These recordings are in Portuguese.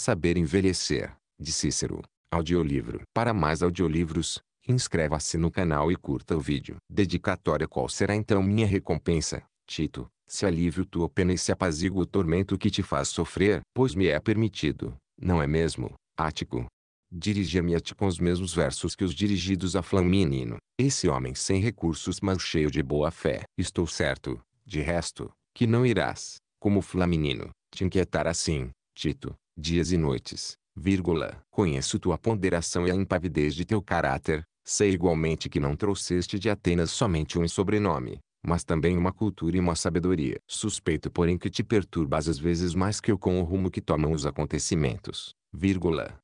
Saber Envelhecer, de Cícero. Audiolivro. Para mais audiolivros, inscreva-se no canal e curta o vídeo. Dedicatória Qual será então minha recompensa, Tito, se alivio tua pena e se apazigo o tormento que te faz sofrer? Pois me é permitido, não é mesmo, Ático? Dirigir-me a ti com os mesmos versos que os dirigidos a Flaminino, esse homem sem recursos mas cheio de boa fé. Estou certo, de resto, que não irás, como Flaminino, te inquietar assim, Tito, dias e noites, vírgula. Conheço tua ponderação e a impavidez de teu caráter, sei igualmente que não trouxeste de Atenas somente um sobrenome, mas também uma cultura e uma sabedoria. Suspeito porém que te perturbas às vezes mais que eu com o rumo que tomam os acontecimentos.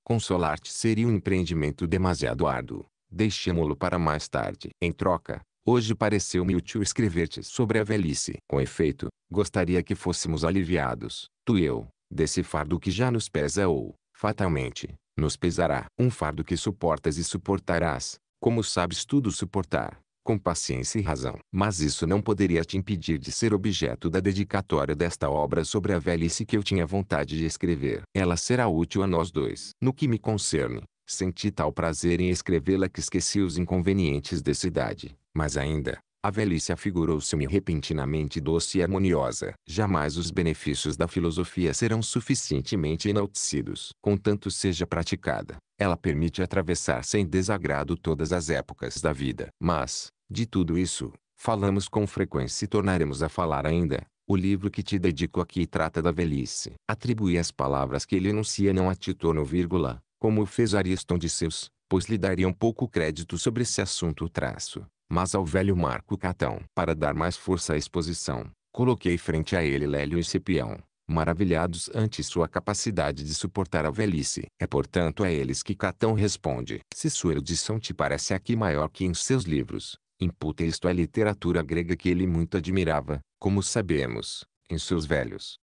Consolar-te seria um empreendimento demasiado árduo, deixemo-lo para mais tarde. Em troca, hoje pareceu-me útil escrever-te sobre a velhice. Com efeito, gostaria que fôssemos aliviados, tu e eu, desse fardo que já nos pesa ou, fatalmente, nos pesará. Um fardo que suportas e suportarás, como sabes tudo suportar, com paciência e razão. Mas isso não poderia te impedir de ser objeto da dedicatória desta obra sobre a velhice que eu tinha vontade de escrever. Ela será útil a nós dois. No que me concerne, senti tal prazer em escrevê-la que esqueci os inconvenientes dessa idade. Mas ainda, a velhice afigurou-se-me repentinamente doce e harmoniosa. Jamais os benefícios da filosofia serão suficientemente enaltecidos. Contanto seja praticada, ela permite atravessar sem desagrado todas as épocas da vida. Mas, de tudo isso, falamos com frequência e tornaremos a falar ainda. O livro que te dedico aqui trata da velhice. Atribui as palavras que ele enuncia não a Titono, vírgula, como fez Ariston de seus, pois lhe daria um pouco crédito sobre esse assunto traço mas ao velho Marco Catão. Para dar mais força à exposição, coloquei frente a ele Lélio e Cipião, maravilhados ante sua capacidade de suportar a velhice. É portanto a eles que Catão responde. Se sua erudição te parece aqui maior que em seus livros, imputa isto à literatura grega que ele muito admirava, como sabemos, em seus velhos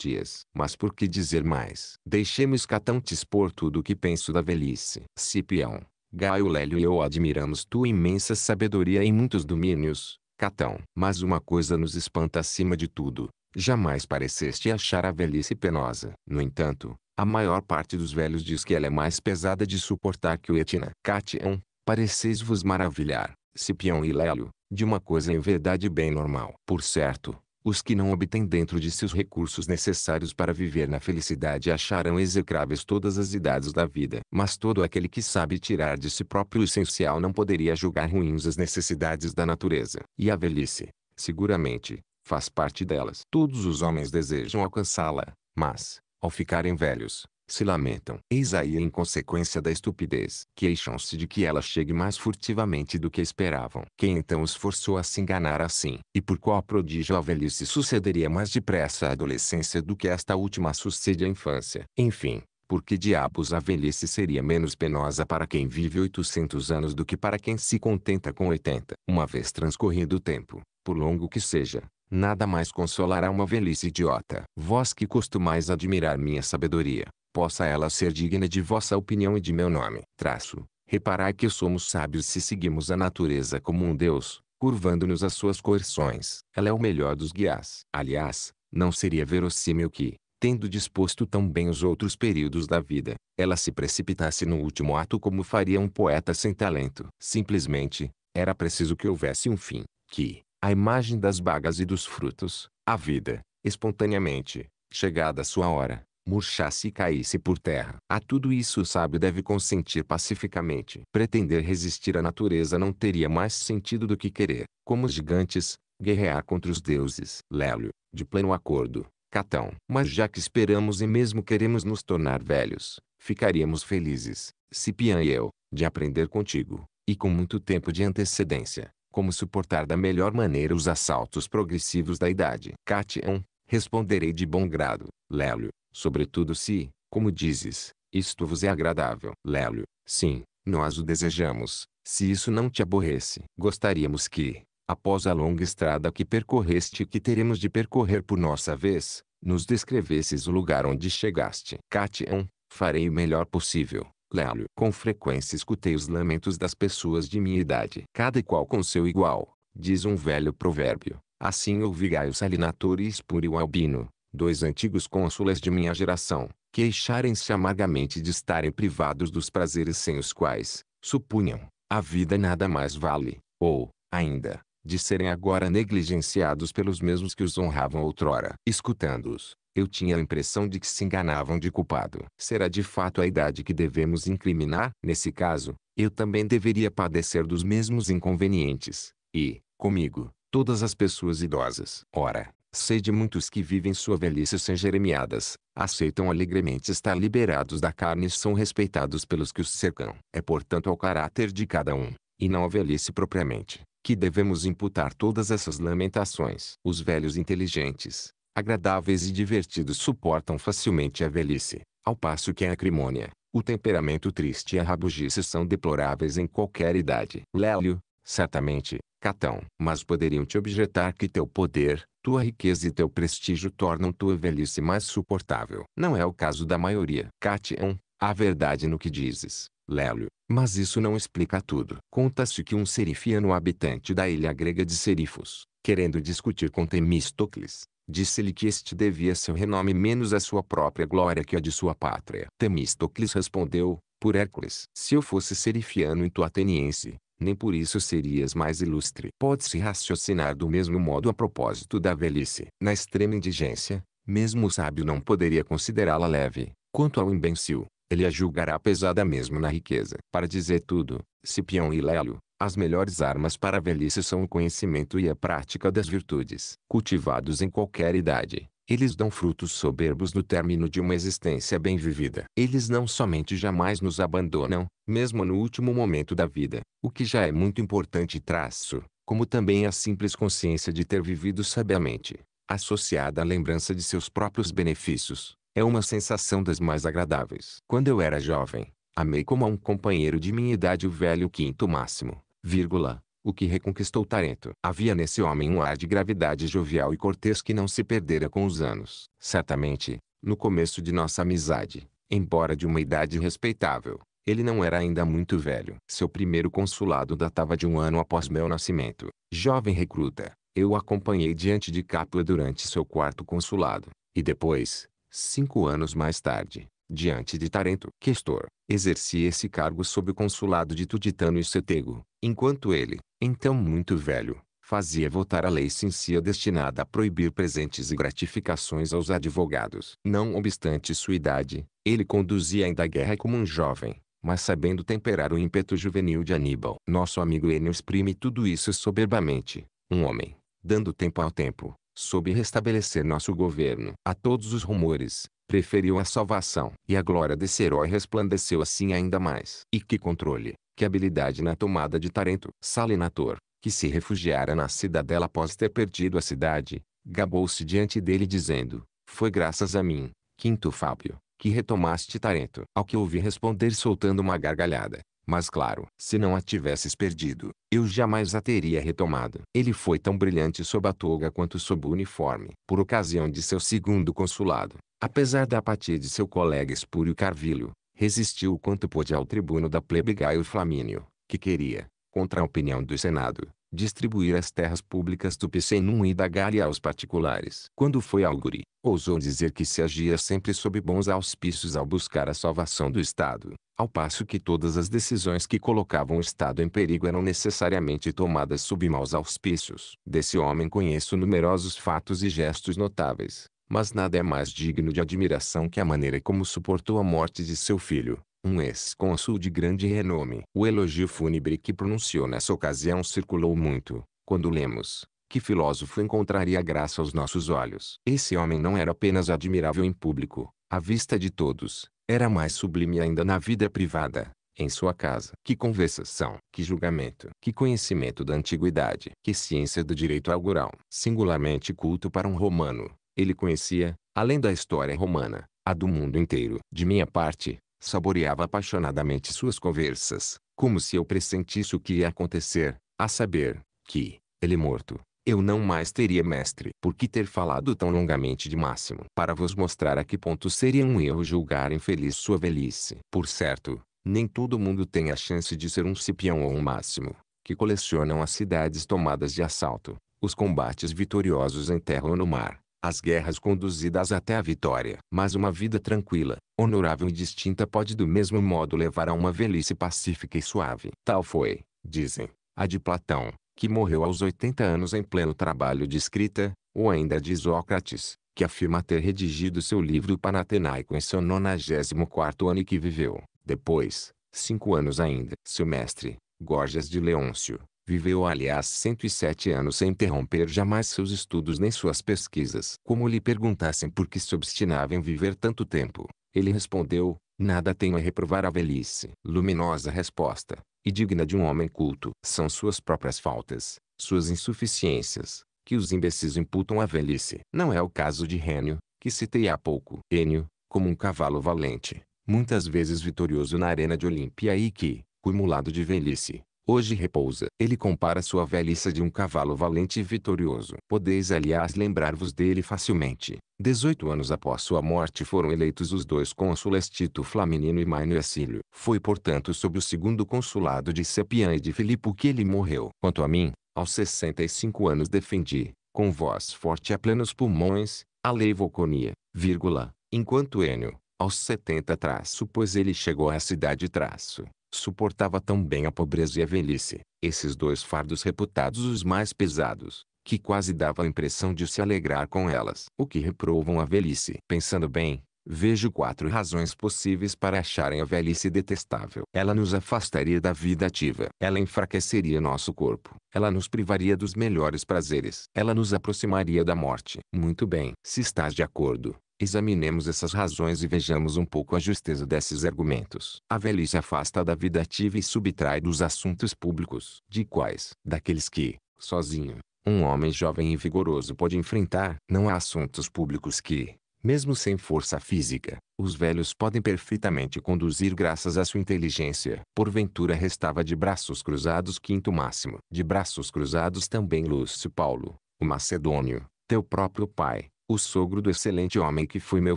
dias. Mas por que dizer mais? Deixemos Catão te expor tudo o que penso da velhice. Cipião, Gaio Lélio e eu admiramos tua imensa sabedoria em muitos domínios, Catão. Mas uma coisa nos espanta acima de tudo. Jamais pareceste achar a velhice penosa. No entanto, a maior parte dos velhos diz que ela é mais pesada de suportar que o Etina. Catião, pareceis-vos maravilhar, Cipião e Lélio, de uma coisa em verdade bem normal. Por certo, os que não obtêm dentro de si os recursos necessários para viver na felicidade acharão execráveis todas as idades da vida. Mas todo aquele que sabe tirar de si próprio o essencial não poderia julgar ruins as necessidades da natureza. E a velhice, seguramente, faz parte delas. Todos os homens desejam alcançá-la, mas, ao ficarem velhos, se lamentam. Eis aí a inconsequência da estupidez. Queixam-se de que ela chegue mais furtivamente do que esperavam. Quem então os forçou a se enganar assim? E por qual prodígio a velhice sucederia mais depressa a adolescência do que esta última sucede à infância? Enfim, por que diabos a velhice seria menos penosa para quem vive 800 anos do que para quem se contenta com 80? Uma vez transcorrido o tempo, por longo que seja, nada mais consolará uma velhice idiota. Vós que costumais admirar minha sabedoria, possa ela ser digna de vossa opinião e de meu nome. Traço. Reparai que somos sábios se seguimos a natureza como um Deus, curvando-nos às suas coerções. Ela é o melhor dos guias. Aliás, não seria verossímil que, tendo disposto tão bem os outros períodos da vida, ela se precipitasse no último ato como faria um poeta sem talento. Simplesmente, era preciso que houvesse um fim, que, à imagem das bagas e dos frutos, a vida, espontaneamente, chegada a sua hora, murchasse e caísse por terra. A tudo isso o sábio deve consentir pacificamente. Pretender resistir à natureza não teria mais sentido do que querer, como os gigantes, guerrear contra os deuses. Lélio, de pleno acordo, Catão. Mas já que esperamos e mesmo queremos nos tornar velhos, ficaríamos felizes, Cipiã e eu, de aprender contigo, e com muito tempo de antecedência, como suportar da melhor maneira os assaltos progressivos da idade. Catião, responderei de bom grado, Lélio, sobretudo se, como dizes, isto vos é agradável. Lélio, sim, nós o desejamos, se isso não te aborrece. Gostaríamos que, após a longa estrada que percorreste e que teremos de percorrer por nossa vez, nos descrevesses o lugar onde chegaste. Catião, farei o melhor possível. Lélio. Com frequência escutei os lamentos das pessoas de minha idade. Cada qual com seu igual, diz um velho provérbio. Assim ouvi Gaio Salinator e Espúrio Albino, dois antigos cônsules de minha geração, queixarem-se amargamente de estarem privados dos prazeres sem os quais, supunham, a vida nada mais vale, ou, ainda, de serem agora negligenciados pelos mesmos que os honravam outrora. Escutando-os, eu tinha a impressão de que se enganavam de culpado. Será de fato a idade que devemos incriminar? Nesse caso, eu também deveria padecer dos mesmos inconvenientes. E, comigo, todas as pessoas idosas. Ora, sei de muitos que vivem sua velhice sem jeremiadas, aceitam alegremente estar liberados da carne e são respeitados pelos que os cercam. É portanto ao caráter de cada um, e não à velhice propriamente, que devemos imputar todas essas lamentações. Os velhos inteligentes, agradáveis e divertidos suportam facilmente a velhice, ao passo que a acrimônia, o temperamento triste e a rabugice são deploráveis em qualquer idade. Lélio, certamente, Catão. Mas poderiam te objetar que teu poder, tua riqueza e teu prestígio tornam tua velhice mais suportável. Não é o caso da maioria. Catião, há verdade no que dizes, Lélio, mas isso não explica tudo. Conta-se que um serifiano habitante da ilha grega de Serifos, querendo discutir com Temístocles, disse-lhe que este devia seu renome menos à sua própria glória que a de sua pátria. Temístocles respondeu, por Hércules. Se eu fosse serifiano e tu ateniense, nem por isso serias mais ilustre. Pode-se raciocinar do mesmo modo a propósito da velhice. Na extrema indigência, mesmo o sábio não poderia considerá-la leve. Quanto ao imbecil, ele a julgará pesada mesmo na riqueza. Para dizer tudo, Cipião e Lélio, as melhores armas para a velhice são o conhecimento e a prática das virtudes. Cultivados em qualquer idade, eles dão frutos soberbos no término de uma existência bem vivida. Eles não somente jamais nos abandonam, mesmo no último momento da vida, o que já é muito importante traço, como também a simples consciência de ter vivido sabiamente, associada à lembrança de seus próprios benefícios, é uma sensação das mais agradáveis. Quando eu era jovem, amei como a um companheiro de minha idade o velho Quinto Máximo, vírgula, o que reconquistou Tarento. Havia nesse homem um ar de gravidade jovial e cortês que não se perdera com os anos. Certamente, no começo de nossa amizade, embora de uma idade respeitável, ele não era ainda muito velho. Seu primeiro consulado datava de um ano após meu nascimento. Jovem recruta, eu o acompanhei diante de Capua durante seu quarto consulado, e depois, Cinco anos mais tarde, diante de Tarento, Questor, exercia esse cargo sob o consulado de Tuditano e Setego, enquanto ele, então muito velho, fazia votar a lei cincia destinada a proibir presentes e gratificações aos advogados. Não obstante sua idade, ele conduzia ainda a guerra como um jovem, mas sabendo temperar o ímpeto juvenil de Aníbal. Nosso amigo Enio exprime tudo isso soberbamente. Um homem, dando tempo ao tempo, soube restabelecer nosso governo. A todos os rumores, preferiu a salvação. E a glória desse herói resplandeceu assim ainda mais. E que controle, que habilidade na tomada de Tarento. Salinator, que se refugiara na cidadela após ter perdido a cidade, gabou-se diante dele dizendo, foi graças a mim, Quinto Fábio, que retomaste Tarento. Ao que ouvi responder soltando uma gargalhada, mas claro, se não a tivesses perdido, eu jamais a teria retomado. Ele foi tão brilhante sob a toga quanto sob o uniforme. Por ocasião de seu segundo consulado, apesar da apatia de seu colega Espúrio Carvilho, resistiu o quanto pôde ao tribuno da plebe Gaio Flamínio, que queria, contra a opinião do Senado, distribuir as terras públicas do Picenum e da Gália aos particulares. Quando foi ao ousou dizer que se agia sempre sob bons auspícios ao buscar a salvação do Estado, ao passo que todas as decisões que colocavam o Estado em perigo eram necessariamente tomadas sob maus auspícios. Desse homem conheço numerosos fatos e gestos notáveis, mas nada é mais digno de admiração que a maneira como suportou a morte de seu filho, um ex-cônsul de grande renome. O elogio fúnebre que pronunciou nessa ocasião circulou muito, quando lemos, que filósofo encontraria graça aos nossos olhos. Esse homem não era apenas admirável em público, à vista de todos, era mais sublime ainda na vida privada, em sua casa. Que conversação, que julgamento, que conhecimento da antiguidade, que ciência do direito augural. Singularmente culto para um romano, ele conhecia, além da história romana, a do mundo inteiro. De minha parte, saboreava apaixonadamente suas conversas, como se eu pressentisse o que ia acontecer, a saber, que, ele morto, eu não mais teria mestre. Por que ter falado tão longamente de Máximo? Para vos mostrar a que ponto seria um erro julgar infeliz sua velhice. Por certo, nem todo mundo tem a chance de ser um Cipião ou um Máximo, que colecionam as cidades tomadas de assalto, os combates vitoriosos em terra ou no mar, as guerras conduzidas até a vitória. Mas uma vida tranquila, honorável e distinta pode do mesmo modo levar a uma velhice pacífica e suave. Tal foi, dizem, a de Platão, que morreu aos 80 anos em pleno trabalho de escrita, ou ainda de Isócrates, que afirma ter redigido seu livro Panatenaico em seu 94º ano e que viveu, depois, cinco anos ainda. Seu mestre, Gorgias de Leôncio, viveu aliás 107 anos sem interromper jamais seus estudos nem suas pesquisas. Como lhe perguntassem por que se obstinava em viver tanto tempo, ele respondeu, nada tenho a reprovar a velhice. Luminosa resposta, e digna de um homem culto. São suas próprias faltas, suas insuficiências, que os imbecis imputam à velhice. Não é o caso de Rênio, que citei há pouco. Enio, como um cavalo valente, muitas vezes vitorioso na arena de Olímpia e que, cumulado de velhice, hoje repousa. Ele compara sua velhice de um cavalo valente e vitorioso. Podeis aliás lembrar-vos dele facilmente. Dezoito anos após sua morte foram eleitos os dois cônsules Tito Flaminino e Maino Acílio. Foi portanto sob o segundo consulado de Sepian e de Filipe que ele morreu. Quanto a mim, aos 65 anos defendi, com voz forte a plenos pulmões, a lei Volconia, vírgula, enquanto Enio, aos 70 traço pois ele chegou à cidade traço, suportava tão bem a pobreza e a velhice, esses dois fardos reputados os mais pesados, que quase dava a impressão de se alegrar com elas. O que reprovam a velhice. Pensando bem, Vejo quatro razões possíveis para acharem a velhice detestável. Ela nos afastaria da vida ativa. Ela enfraqueceria nosso corpo. Ela nos privaria dos melhores prazeres. Ela nos aproximaria da morte. Muito bem. Se estás de acordo, examinemos essas razões e vejamos um pouco a justeza desses argumentos. A velhice afasta da vida ativa e subtrai dos assuntos públicos. De quais? Daqueles que, sozinho, um homem jovem e vigoroso pode enfrentar. Não há assuntos públicos que, mesmo sem força física, os velhos podem perfeitamente conduzir graças à sua inteligência. Porventura restava de braços cruzados quinto máximo. De braços cruzados também Lúcio Paulo, o macedônio, teu próprio pai, o sogro do excelente homem que foi meu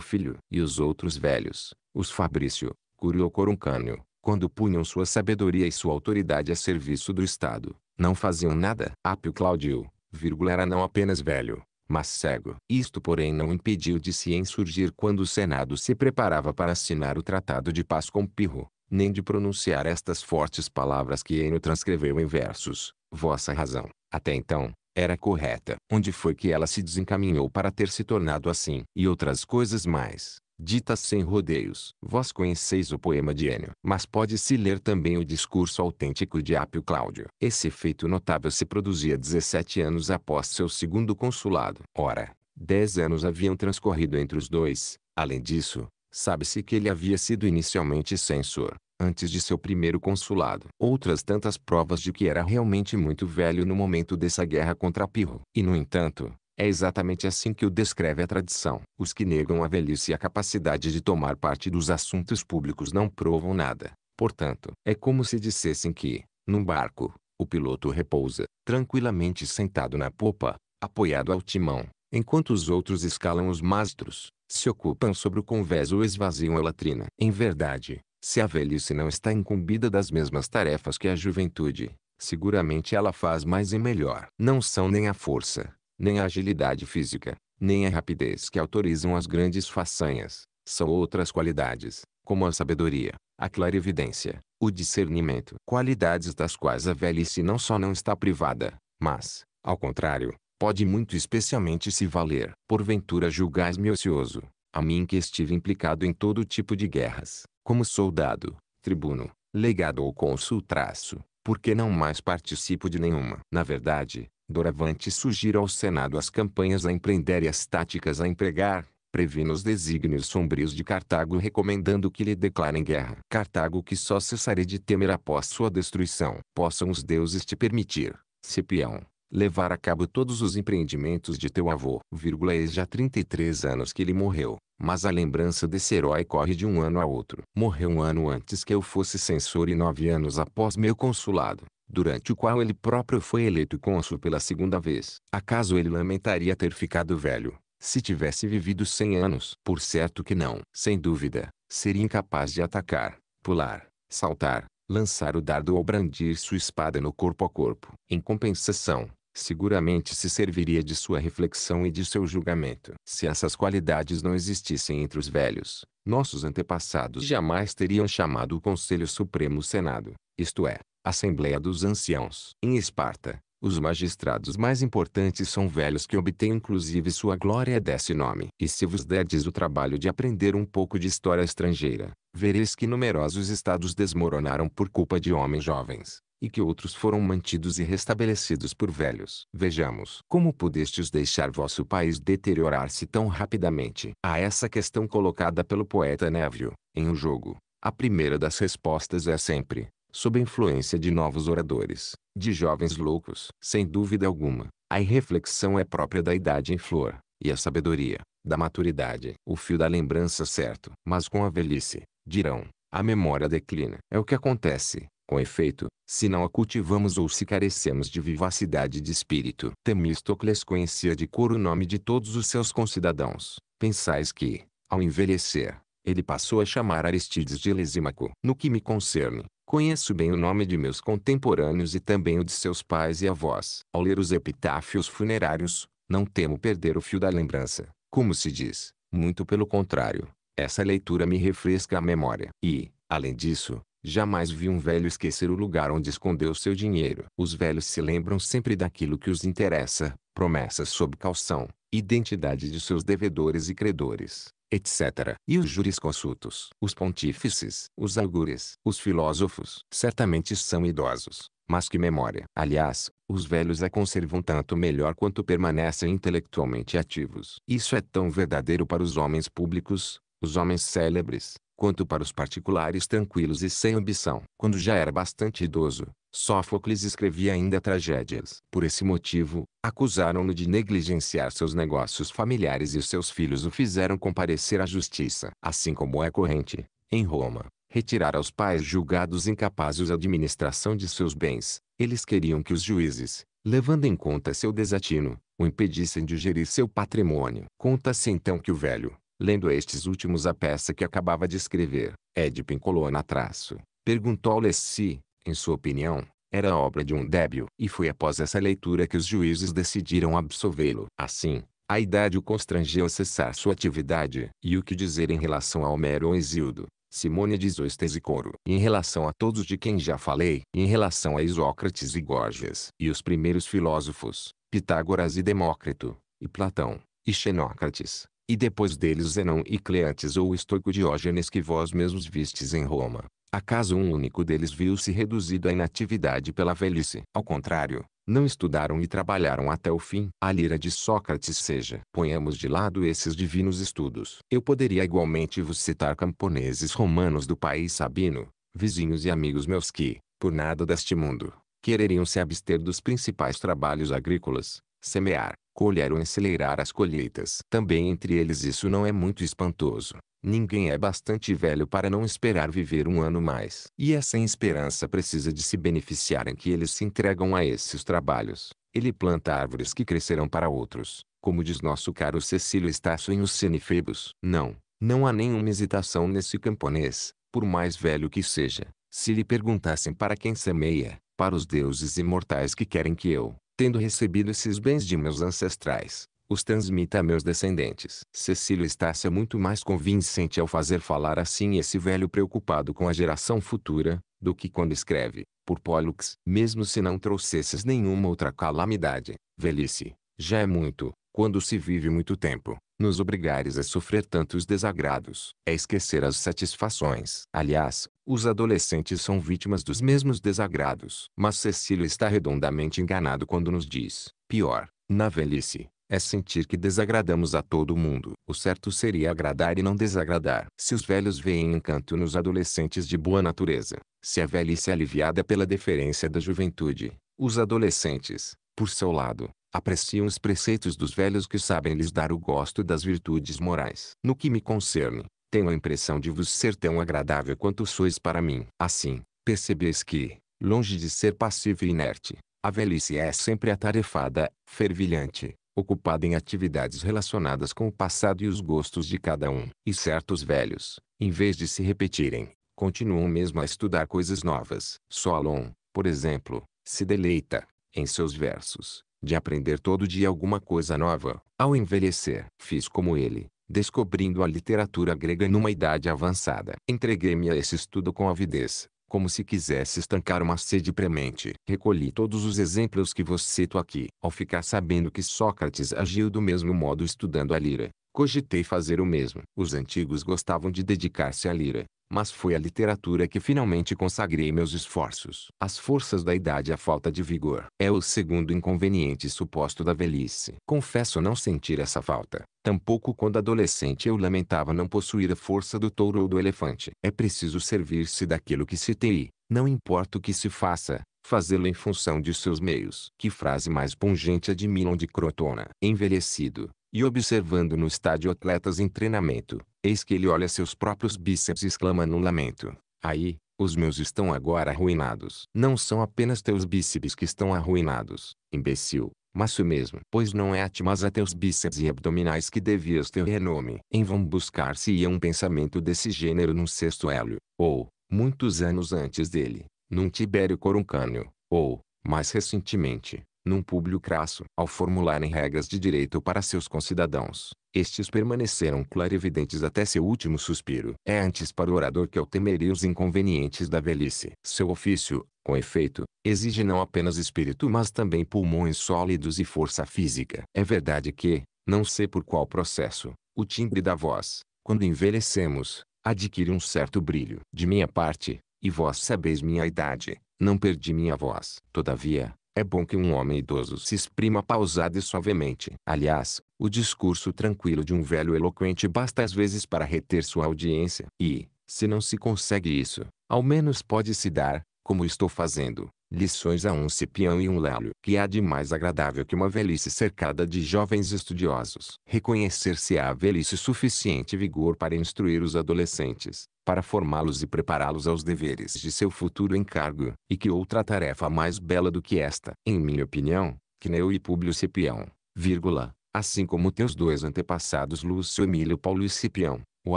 filho. E os outros velhos, os Fabrício, Curio Coruncânio, quando punham sua sabedoria e sua autoridade a serviço do Estado, não faziam nada. Apio Cláudio, vírgula era não apenas velho, mas cego. Isto porém não impediu de se insurgir quando o Senado se preparava para assinar o Tratado de Paz com Pirro, nem de pronunciar estas fortes palavras que Enio transcreveu em versos. Vossa razão, até então, era correta. Onde foi que ela se desencaminhou para ter se tornado assim? E outras coisas mais, ditas sem rodeios. Vós conheceis o poema de Enio, mas pode-se ler também o discurso autêntico de Apio Cláudio. Esse feito notável se produzia 17 anos após seu segundo consulado. Ora, dez anos haviam transcorrido entre os dois. Além disso, sabe-se que ele havia sido inicialmente censor, antes de seu primeiro consulado. Outras tantas provas de que era realmente muito velho no momento dessa guerra contra Pirro. E no entanto, é exatamente assim que o descreve a tradição. Os que negam a velhice e a capacidade de tomar parte dos assuntos públicos não provam nada. Portanto, é como se dissessem que, num barco, o piloto repousa, tranquilamente sentado na popa, apoiado ao timão, enquanto os outros escalam os mastros, se ocupam sobre o convés ou esvaziam a latrina. Em verdade, se a velhice não está incumbida das mesmas tarefas que a juventude, seguramente ela faz mais e melhor. Não são nem a força, nem a agilidade física, nem a rapidez que autorizam as grandes façanhas. São outras qualidades, como a sabedoria, a clarividência, o discernimento. Qualidades das quais a velhice não só não está privada, mas, ao contrário, pode muito especialmente se valer. Porventura julgais-me ocioso, a mim que estive implicado em todo tipo de guerras, como soldado, tribuno, legado ou cônsul traço, porque não mais participo de nenhuma. Na verdade, Doravante sugira ao Senado as campanhas a empreender e as táticas a empregar, previno os desígnios sombrios de Cartago recomendando que lhe declarem guerra. Cartago que só cessarei de temer após sua destruição. Possam os deuses te permitir, Cipião, levar a cabo todos os empreendimentos de teu avô. Vírgula, eis já 33 anos que ele morreu, mas a lembrança desse herói corre de um ano a outro. Morreu um ano antes que eu fosse censor e nove anos após meu consulado durante o qual ele próprio foi eleito cônsul pela segunda vez. Acaso ele lamentaria ter ficado velho, se tivesse vivido cem anos? Por certo que não. Sem dúvida, seria incapaz de atacar, pular, saltar, lançar o dardo ou brandir sua espada no corpo a corpo. Em compensação, seguramente se serviria de sua reflexão e de seu julgamento. Se essas qualidades não existissem entre os velhos, nossos antepassados jamais teriam chamado o Conselho Supremo Senado, isto é, Assembleia dos Anciãos. Em Esparta, os magistrados mais importantes são velhos que obtêm inclusive sua glória desse nome. E se vos derdes o trabalho de aprender um pouco de história estrangeira, vereis que numerosos estados desmoronaram por culpa de homens jovens, e que outros foram mantidos e restabelecidos por velhos. Vejamos. Como pudestes deixar vosso país deteriorar-se tão rapidamente? A essa questão colocada pelo poeta Névio, em O Jogo, a primeira das respostas é sempre, sob a influência de novos oradores, de jovens loucos. Sem dúvida alguma, a irreflexão é própria da idade em flor, e a sabedoria, da maturidade. O fio da lembrança certo. Mas com a velhice, dirão, a memória declina. É o que acontece, com efeito, se não a cultivamos ou se carecemos de vivacidade de espírito. Temístocles conhecia de cor o nome de todos os seus concidadãos. Pensais que, ao envelhecer, ele passou a chamar Aristides de Lisímaco. No que me concerne, Conheço bem o nome de meus contemporâneos e também o de seus pais e avós. Ao ler os epitáfios funerários, não temo perder o fio da lembrança, como se diz. Muito pelo contrário, essa leitura me refresca a memória. E, além disso, jamais vi um velho esquecer o lugar onde escondeu seu dinheiro. Os velhos se lembram sempre daquilo que os interessa, promessas sob calção, identidade de seus devedores e credores, etc. E os jurisconsultos, os pontífices, os augures, os filósofos, certamente são idosos, mas que memória. Aliás, os velhos a conservam tanto melhor quanto permanecem intelectualmente ativos. Isso é tão verdadeiro para os homens públicos, os homens célebres, quanto para os particulares tranquilos e sem ambição. Quando já era bastante idoso, Sófocles escrevia ainda tragédias. Por esse motivo, acusaram-no de negligenciar seus negócios familiares e os seus filhos o fizeram comparecer à justiça. Assim como é corrente, em Roma, retirar aos pais julgados incapazes a administração de seus bens, eles queriam que os juízes, levando em conta seu desatino, o impedissem de gerir seu patrimônio. Conta-se então que o velho, lendo estes últimos a peça que acabava de escrever, Édipo em coluna traço, perguntou ao Lessi, em sua opinião, era obra de um débil. E foi após essa leitura que os juízes decidiram absolvê-lo. Assim, a idade o constrangeu a cessar sua atividade. E o que dizer em relação a Homero ou Exildo, Simônia de e Coro? Em relação a todos de quem já falei? Em relação a Isócrates e Gorgias? E os primeiros filósofos, Pitágoras e Demócrito, e Platão, e Xenócrates? E depois deles Zenão e Cleantes ou o estoico Diógenes que vós mesmos vistes em Roma? Acaso um único deles viu-se reduzido à inatividade pela velhice? Ao contrário, não estudaram e trabalharam até o fim. A lira de Sócrates seja. Ponhamos de lado esses divinos estudos. Eu poderia igualmente vos citar camponeses romanos do país sabino, vizinhos e amigos meus que, por nada deste mundo, quereriam se abster dos principais trabalhos agrícolas, semear, colher ou enceleirar as colheitas. Também entre eles isso não é muito espantoso. Ninguém é bastante velho para não esperar viver um ano mais. E essa esperança precisa de se beneficiar em que eles se entregam a esses trabalhos. Ele planta árvores que crescerão para outros, como diz nosso caro Cecílio Estácio em Os Cenifebos. Não, não há nenhuma hesitação nesse camponês, por mais velho que seja. Se lhe perguntassem para quem semeia, para os deuses imortais que querem que eu, tendo recebido esses bens de meus ancestrais, os transmita a meus descendentes. Cecílio Estácio é muito mais convincente ao fazer falar assim esse velho preocupado com a geração futura, do que quando escreve, por Pólux. Mesmo se não trouxesses nenhuma outra calamidade, velhice, já é muito, quando se vive muito tempo, nos obrigares a sofrer tantos desagrados. É esquecer as satisfações. Aliás, os adolescentes são vítimas dos mesmos desagrados. Mas Cecílio está redondamente enganado quando nos diz, pior, na velhice, é sentir que desagradamos a todo mundo. O certo seria agradar e não desagradar. Se os velhos veem encanto nos adolescentes de boa natureza, se a velhice é aliviada pela deferência da juventude, os adolescentes, por seu lado, apreciam os preceitos dos velhos que sabem lhes dar o gosto das virtudes morais. No que me concerne, tenho a impressão de vos ser tão agradável quanto sois para mim. Assim, percebeis que, longe de ser passiva e inerte, a velhice é sempre atarefada, fervilhante, ocupada em atividades relacionadas com o passado e os gostos de cada um. E certos velhos, em vez de se repetirem, continuam mesmo a estudar coisas novas. Solon, por exemplo, se deleita, em seus versos, de aprender todo dia alguma coisa nova. Ao envelhecer, fiz como ele, descobrindo a literatura grega numa idade avançada. Entreguei-me a esse estudo com avidez, como se quisesse estancar uma sede premente. Recolhi todos os exemplos que vos cito aqui. Ao ficar sabendo que Sócrates agiu do mesmo modo estudando a lira, cogitei fazer o mesmo. Os antigos gostavam de dedicar-se à lira, mas foi a literatura que finalmente consagrei meus esforços. As forças da idade e a falta de vigor é o segundo inconveniente suposto da velhice. Confesso não sentir essa falta. Tampouco quando adolescente eu lamentava não possuir a força do touro ou do elefante. É preciso servir-se daquilo que se tem não importa o que se faça, fazê-lo em função de seus meios. Que frase mais pungente a de Milon de Crotona. Envelhecido, e observando no estádio atletas em treinamento, eis que ele olha seus próprios bíceps e exclama no lamento. Aí, os meus estão agora arruinados. Não são apenas teus bíceps que estão arruinados, imbecil, mas tu mesmo. Pois não é mas a teus bíceps e abdominais que devias ter renome. Em vão buscar-se-ia um pensamento desse gênero num sexto Hélio, ou, muitos anos antes dele, num Tibério Coruncânio, ou, mais recentemente, num Públio Crasso. Ao formularem regras de direito para seus concidadãos, estes permaneceram clarividentes até seu último suspiro. É antes para o orador que eu temeria os inconvenientes da velhice. Seu ofício, com efeito, exige não apenas espírito mas também pulmões sólidos e força física. É verdade que, não sei por qual processo, o timbre da voz, quando envelhecemos, adquire um certo brilho. De minha parte, e vós sabeis minha idade, não perdi minha voz. Todavia, é bom que um homem idoso se exprima pausado e suavemente. Aliás, o discurso tranquilo de um velho eloquente basta às vezes para reter sua audiência. E, se não se consegue isso, ao menos pode-se dar, como estou fazendo, lições a um Cipião e um Lélio. Que há de mais agradável que uma velhice cercada de jovens estudiosos. Reconhecer-se a velhice suficiente vigor para instruir os adolescentes, para formá-los e prepará-los aos deveres de seu futuro encargo, e que outra tarefa mais bela do que esta, em minha opinião, que Neu e Públio Cipião, vírgula, assim como teus dois antepassados Lúcio Emílio Paulo e Cipião, o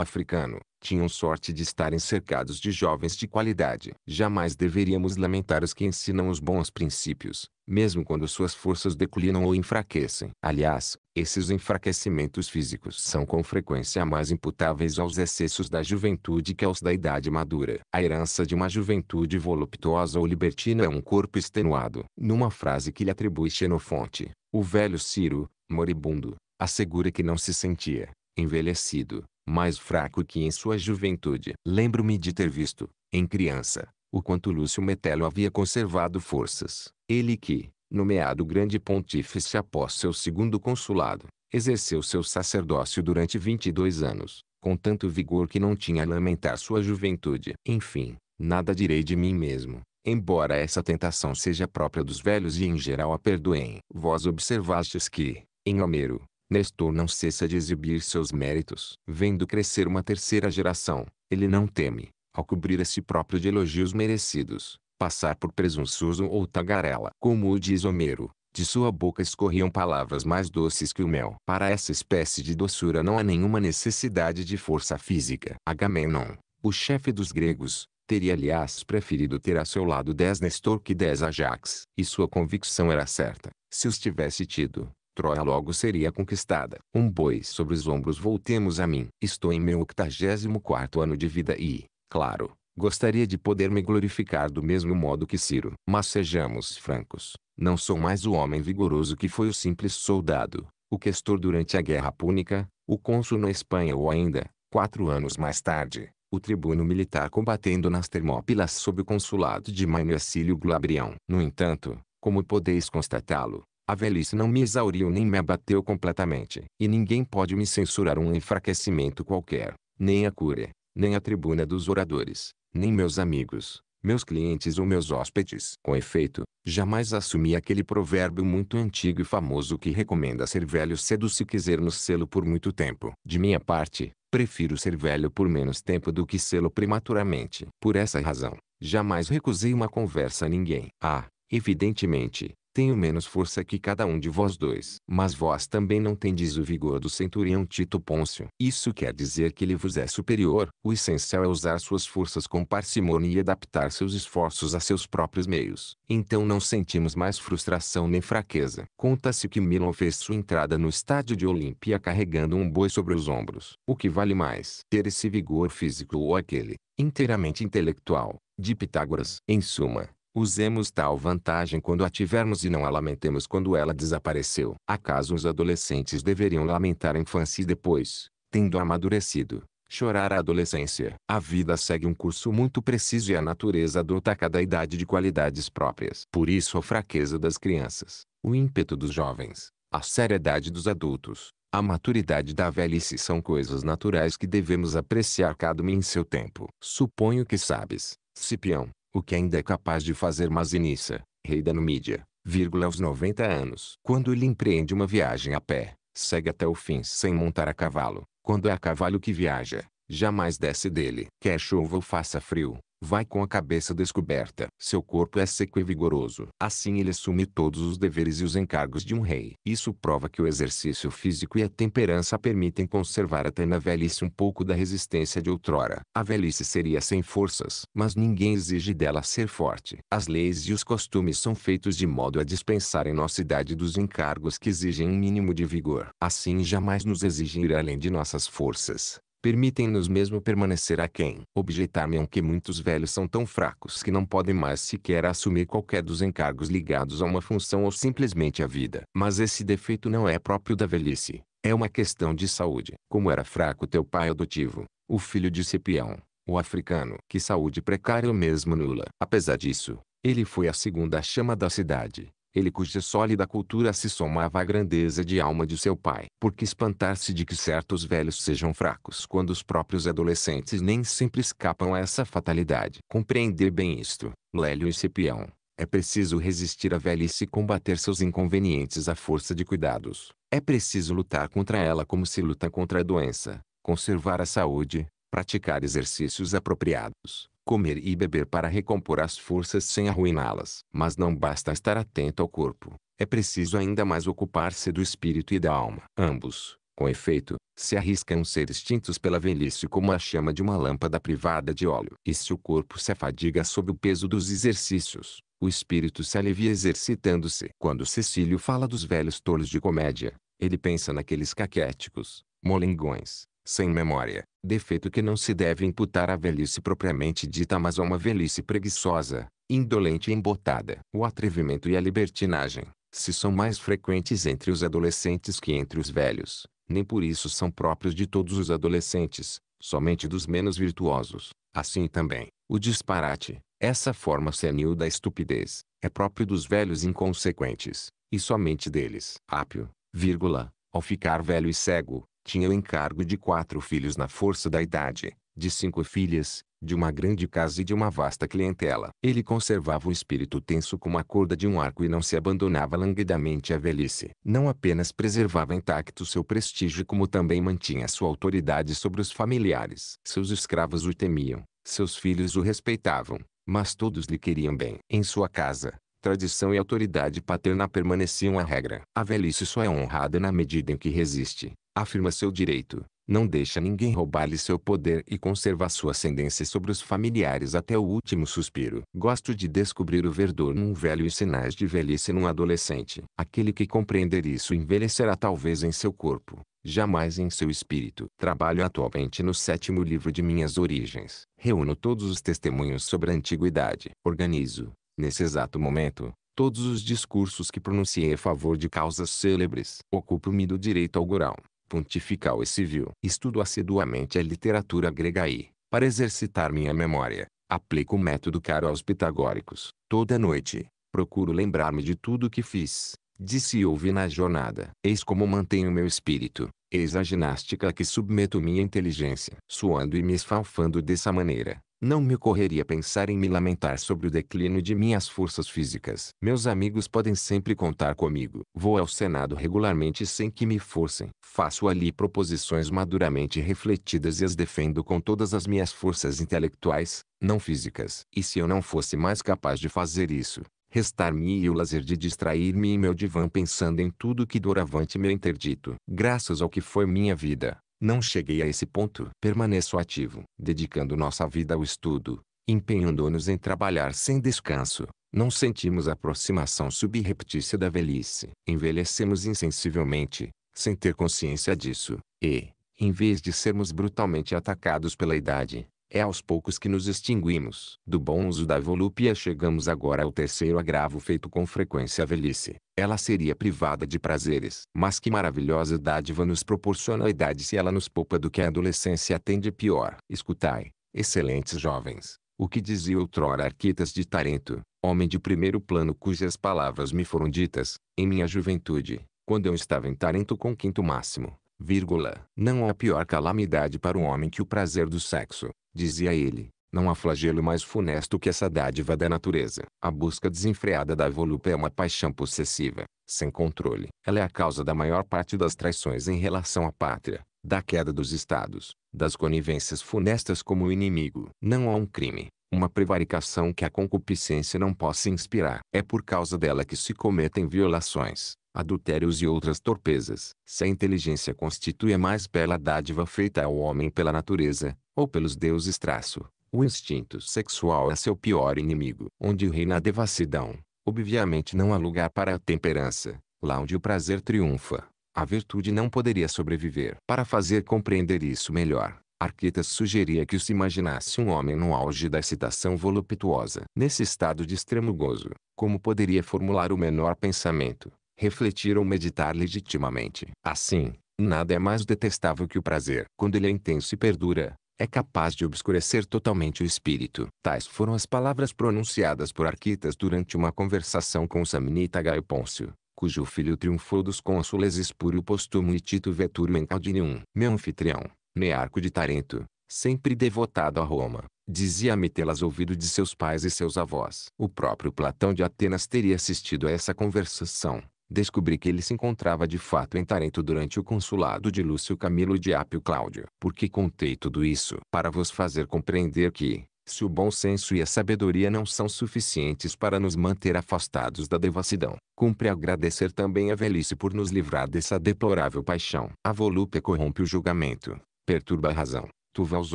africano, tinham sorte de estarem cercados de jovens de qualidade. Jamais deveríamos lamentar os que ensinam os bons princípios, mesmo quando suas forças declinam ou enfraquecem. Aliás, esses enfraquecimentos físicos são com frequência mais imputáveis aos excessos da juventude que aos da idade madura. A herança de uma juventude voluptuosa ou libertina é um corpo extenuado. Numa frase que lhe atribui Xenofonte, o velho Ciro, moribundo, assegura que não se sentia, envelhecido, mais fraco que em sua juventude. Lembro-me de ter visto, em criança, o quanto Lúcio Metelo havia conservado forças. Ele que, nomeado grande pontífice após seu segundo consulado, exerceu seu sacerdócio durante 22 anos, com tanto vigor que não tinha a lamentar sua juventude. Enfim, nada direi de mim mesmo, embora essa tentação seja própria dos velhos e em geral a perdoem. Vós observastes que, em Homero, Nestor não cessa de exibir seus méritos. Vendo crescer uma terceira geração, ele não teme, ao cobrir a si próprio de elogios merecidos, passar por presunçoso ou tagarela. Como o diz Homero, de sua boca escorriam palavras mais doces que o mel. Para essa espécie de doçura não há nenhuma necessidade de força física. Agamenon, o chefe dos gregos, teria aliás preferido ter a seu lado dez Nestor que dez Ajax. E sua convicção era certa. Se os tivesse tido, Troia logo seria conquistada. Um boi sobre os ombros voltemos a mim. Estou em meu 84 ano de vida e, claro, gostaria de poder me glorificar do mesmo modo que Ciro. Mas sejamos francos, não sou mais o homem vigoroso que foi o simples soldado, o questor durante a Guerra Púnica, o cônsul na Espanha ou ainda, quatro anos mais tarde, o tribuno militar combatendo nas Termópilas sob o consulado de Maio Acílio Glabrião. No entanto, como podeis constatá-lo, a velhice não me exauriu nem me abateu completamente. E ninguém pode me censurar um enfraquecimento qualquer, nem a cúria, nem a tribuna dos oradores, nem meus amigos, meus clientes ou meus hóspedes. Com efeito, jamais assumi aquele provérbio muito antigo e famoso que recomenda ser velho cedo se quisermos sê-lo por muito tempo. De minha parte, prefiro ser velho por menos tempo do que sê-lo prematuramente. Por essa razão, jamais recusei uma conversa a ninguém. Ah, evidentemente, tenho menos força que cada um de vós dois. Mas vós também não tendes o vigor do centurião Tito Pôncio. Isso quer dizer que ele vos é superior. O essencial é usar suas forças com parcimônia e adaptar seus esforços a seus próprios meios. Então não sentimos mais frustração nem fraqueza. Conta-se que Milon fez sua entrada no estádio de Olímpia carregando um boi sobre os ombros. O que vale mais? Ter esse vigor físico ou aquele, inteiramente intelectual, de Pitágoras. Em suma, Usemos tal vantagem quando a tivermos e não a lamentemos quando ela desapareceu. Acaso os adolescentes deveriam lamentar a infância e depois, tendo amadurecido, chorar a adolescência? A vida segue um curso muito preciso e a natureza adota cada idade de qualidades próprias. Por isso a fraqueza das crianças, o ímpeto dos jovens, a seriedade dos adultos, a maturidade da velhice são coisas naturais que devemos apreciar cada um em seu tempo. Suponho que sabes, Cipião, o que ainda é capaz de fazer Masinissa, rei da Numídia, vírgula aos 90 anos. Quando ele empreende uma viagem a pé, segue até o fim sem montar a cavalo. Quando é a cavalo que viaja, jamais desce dele. Quer chova ou faça frio, vai com a cabeça descoberta. Seu corpo é seco e vigoroso. Assim ele assume todos os deveres e os encargos de um rei. Isso prova que o exercício físico e a temperança permitem conservar até na velhice um pouco da resistência de outrora. A velhice seria sem forças, mas ninguém exige dela ser forte. As leis e os costumes são feitos de modo a dispensar em nossa idade dos encargos que exigem um mínimo de vigor. Assim jamais nos exigem ir além de nossas forças permitem-nos mesmo permanecer aquém. Objetar-me-ão que muitos velhos são tão fracos que não podem mais sequer assumir qualquer dos encargos ligados a uma função ou simplesmente à vida. Mas esse defeito não é próprio da velhice. É uma questão de saúde. Como era fraco teu pai adotivo, o filho de Cipião, o africano. Que saúde precária ou mesmo nula. Apesar disso, ele foi a segunda chama da cidade ele cuja sólida cultura se somava à grandeza de alma de seu pai. Por que espantar-se de que certos velhos sejam fracos quando os próprios adolescentes nem sempre escapam a essa fatalidade? Compreender bem isto, Lélio e Cipião. É preciso resistir à velhice e combater seus inconvenientes à força de cuidados. É preciso lutar contra ela como se luta contra a doença, conservar a saúde, praticar exercícios apropriados, comer e beber para recompor as forças sem arruiná-las. Mas não basta estar atento ao corpo, é preciso ainda mais ocupar-se do espírito e da alma. Ambos, com efeito, se arriscam ser extintos pela velhice como a chama de uma lâmpada privada de óleo. E se o corpo se afadiga sob o peso dos exercícios, o espírito se alivia exercitando-se. Quando Cecílio fala dos velhos tolos de comédia, ele pensa naqueles caquéticos, molengões, sem memória, defeito que não se deve imputar à velhice propriamente dita mas a uma velhice preguiçosa, indolente e embotada. O atrevimento e a libertinagem, se são mais frequentes entre os adolescentes que entre os velhos, nem por isso são próprios de todos os adolescentes, somente dos menos virtuosos. Assim também, o disparate, essa forma senil da estupidez, é próprio dos velhos inconsequentes, e somente deles. Ápio, vírgula, ao ficar velho e cego, tinha o encargo de quatro filhos na força da idade, de cinco filhas, de uma grande casa e de uma vasta clientela. Ele conservava o espírito tenso como a corda de um arco e não se abandonava languidamente à velhice. Não apenas preservava intacto seu prestígio como também mantinha sua autoridade sobre os familiares. Seus escravos o temiam, seus filhos o respeitavam, mas todos lhe queriam bem. Em sua casa, tradição e autoridade paterna permaneciam a regra. A velhice só é honrada na medida em que resiste, afirma seu direito, não deixa ninguém roubar-lhe seu poder e conserva sua ascendência sobre os familiares até o último suspiro. Gosto de descobrir o verdor num velho e sinais de velhice num adolescente. Aquele que compreender isso envelhecerá talvez em seu corpo, jamais em seu espírito. Trabalho atualmente no sétimo livro de minhas origens. Reúno todos os testemunhos sobre a antiguidade. Organizo, nesse exato momento, todos os discursos que pronunciei a favor de causas célebres. Ocupo-me do direito augural pontifical e civil. Estudo assiduamente a literatura grega e, para exercitar minha memória, aplico o método caro aos pitagóricos. Toda noite, procuro lembrar-me de tudo o que fiz, disse ouvi na jornada. Eis como mantenho meu espírito, eis a ginástica que submeto minha inteligência. Suando e me esfalfando dessa maneira, não me ocorreria pensar em me lamentar sobre o declínio de minhas forças físicas. Meus amigos podem sempre contar comigo. Vou ao Senado regularmente sem que me forcem. Faço ali proposições maduramente refletidas e as defendo com todas as minhas forças intelectuais, não físicas. E se eu não fosse mais capaz de fazer isso, Restar-me o lazer de distrair-me em meu divã pensando em tudo que doravante me interdito. Graças ao que foi minha vida, não cheguei a esse ponto. Permaneço ativo, dedicando nossa vida ao estudo, empenhando-nos em trabalhar sem descanso. Não sentimos a aproximação subreptícia da velhice. Envelhecemos insensivelmente, sem ter consciência disso, e, em vez de sermos brutalmente atacados pela idade, é aos poucos que nos extinguimos. Do bom uso da volúpia chegamos agora ao terceiro agravo feito com frequência à velhice. Ela seria privada de prazeres. Mas que maravilhosa dádiva nos proporciona a idade se ela nos poupa do que a adolescência tem de pior. Escutai, excelentes jovens, o que dizia outrora Arquitas de Tarento, homem de primeiro plano cujas palavras me foram ditas, em minha juventude, quando eu estava em Tarento com quinto máximo, vírgula. Não há pior calamidade para um homem que o prazer do sexo, dizia ele. Não há flagelo mais funesto que essa dádiva da natureza. A busca desenfreada da volúpia é uma paixão possessiva, sem controle. Ela é a causa da maior parte das traições em relação à pátria, da queda dos estados, das conivências funestas como o inimigo. Não há um crime, uma prevaricação que a concupiscência não possa inspirar. É por causa dela que se cometem violações, adultérios e outras torpezas. Se a inteligência constitui a mais bela dádiva feita ao homem pela natureza, ou pelos deuses traço, o instinto sexual é seu pior inimigo. Onde reina a devassidão, obviamente não há lugar para a temperança. Lá onde o prazer triunfa, a virtude não poderia sobreviver. Para fazer compreender isso melhor, Arquitas sugeria que se imaginasse um homem no auge da excitação voluptuosa. Nesse estado de extremo gozo, como poderia formular o menor pensamento? refletir ou meditar legitimamente. Assim, nada é mais detestável que o prazer. Quando ele é intenso e perdura, é capaz de obscurecer totalmente o espírito. Tais foram as palavras pronunciadas por Arquitas durante uma conversação com Samnita Gaio Pôncio, cujo filho triunfou dos cônsules Espúrio Postumo e Tito Vetúrio em Caldinium. Meu anfitrião, Nearco de Tarento, sempre devotado a Roma, dizia-me tê-las ouvido de seus pais e seus avós. O próprio Platão de Atenas teria assistido a essa conversação descobri que ele se encontrava de fato em Tarento durante o consulado de Lúcio Camilo de Apio Cláudio. Por que contei tudo isso? Para vos fazer compreender que, se o bom senso e a sabedoria não são suficientes para nos manter afastados da devassidão, cumpre agradecer também a velhice por nos livrar dessa deplorável paixão. A volúpia corrompe o julgamento, perturba a razão, tuva os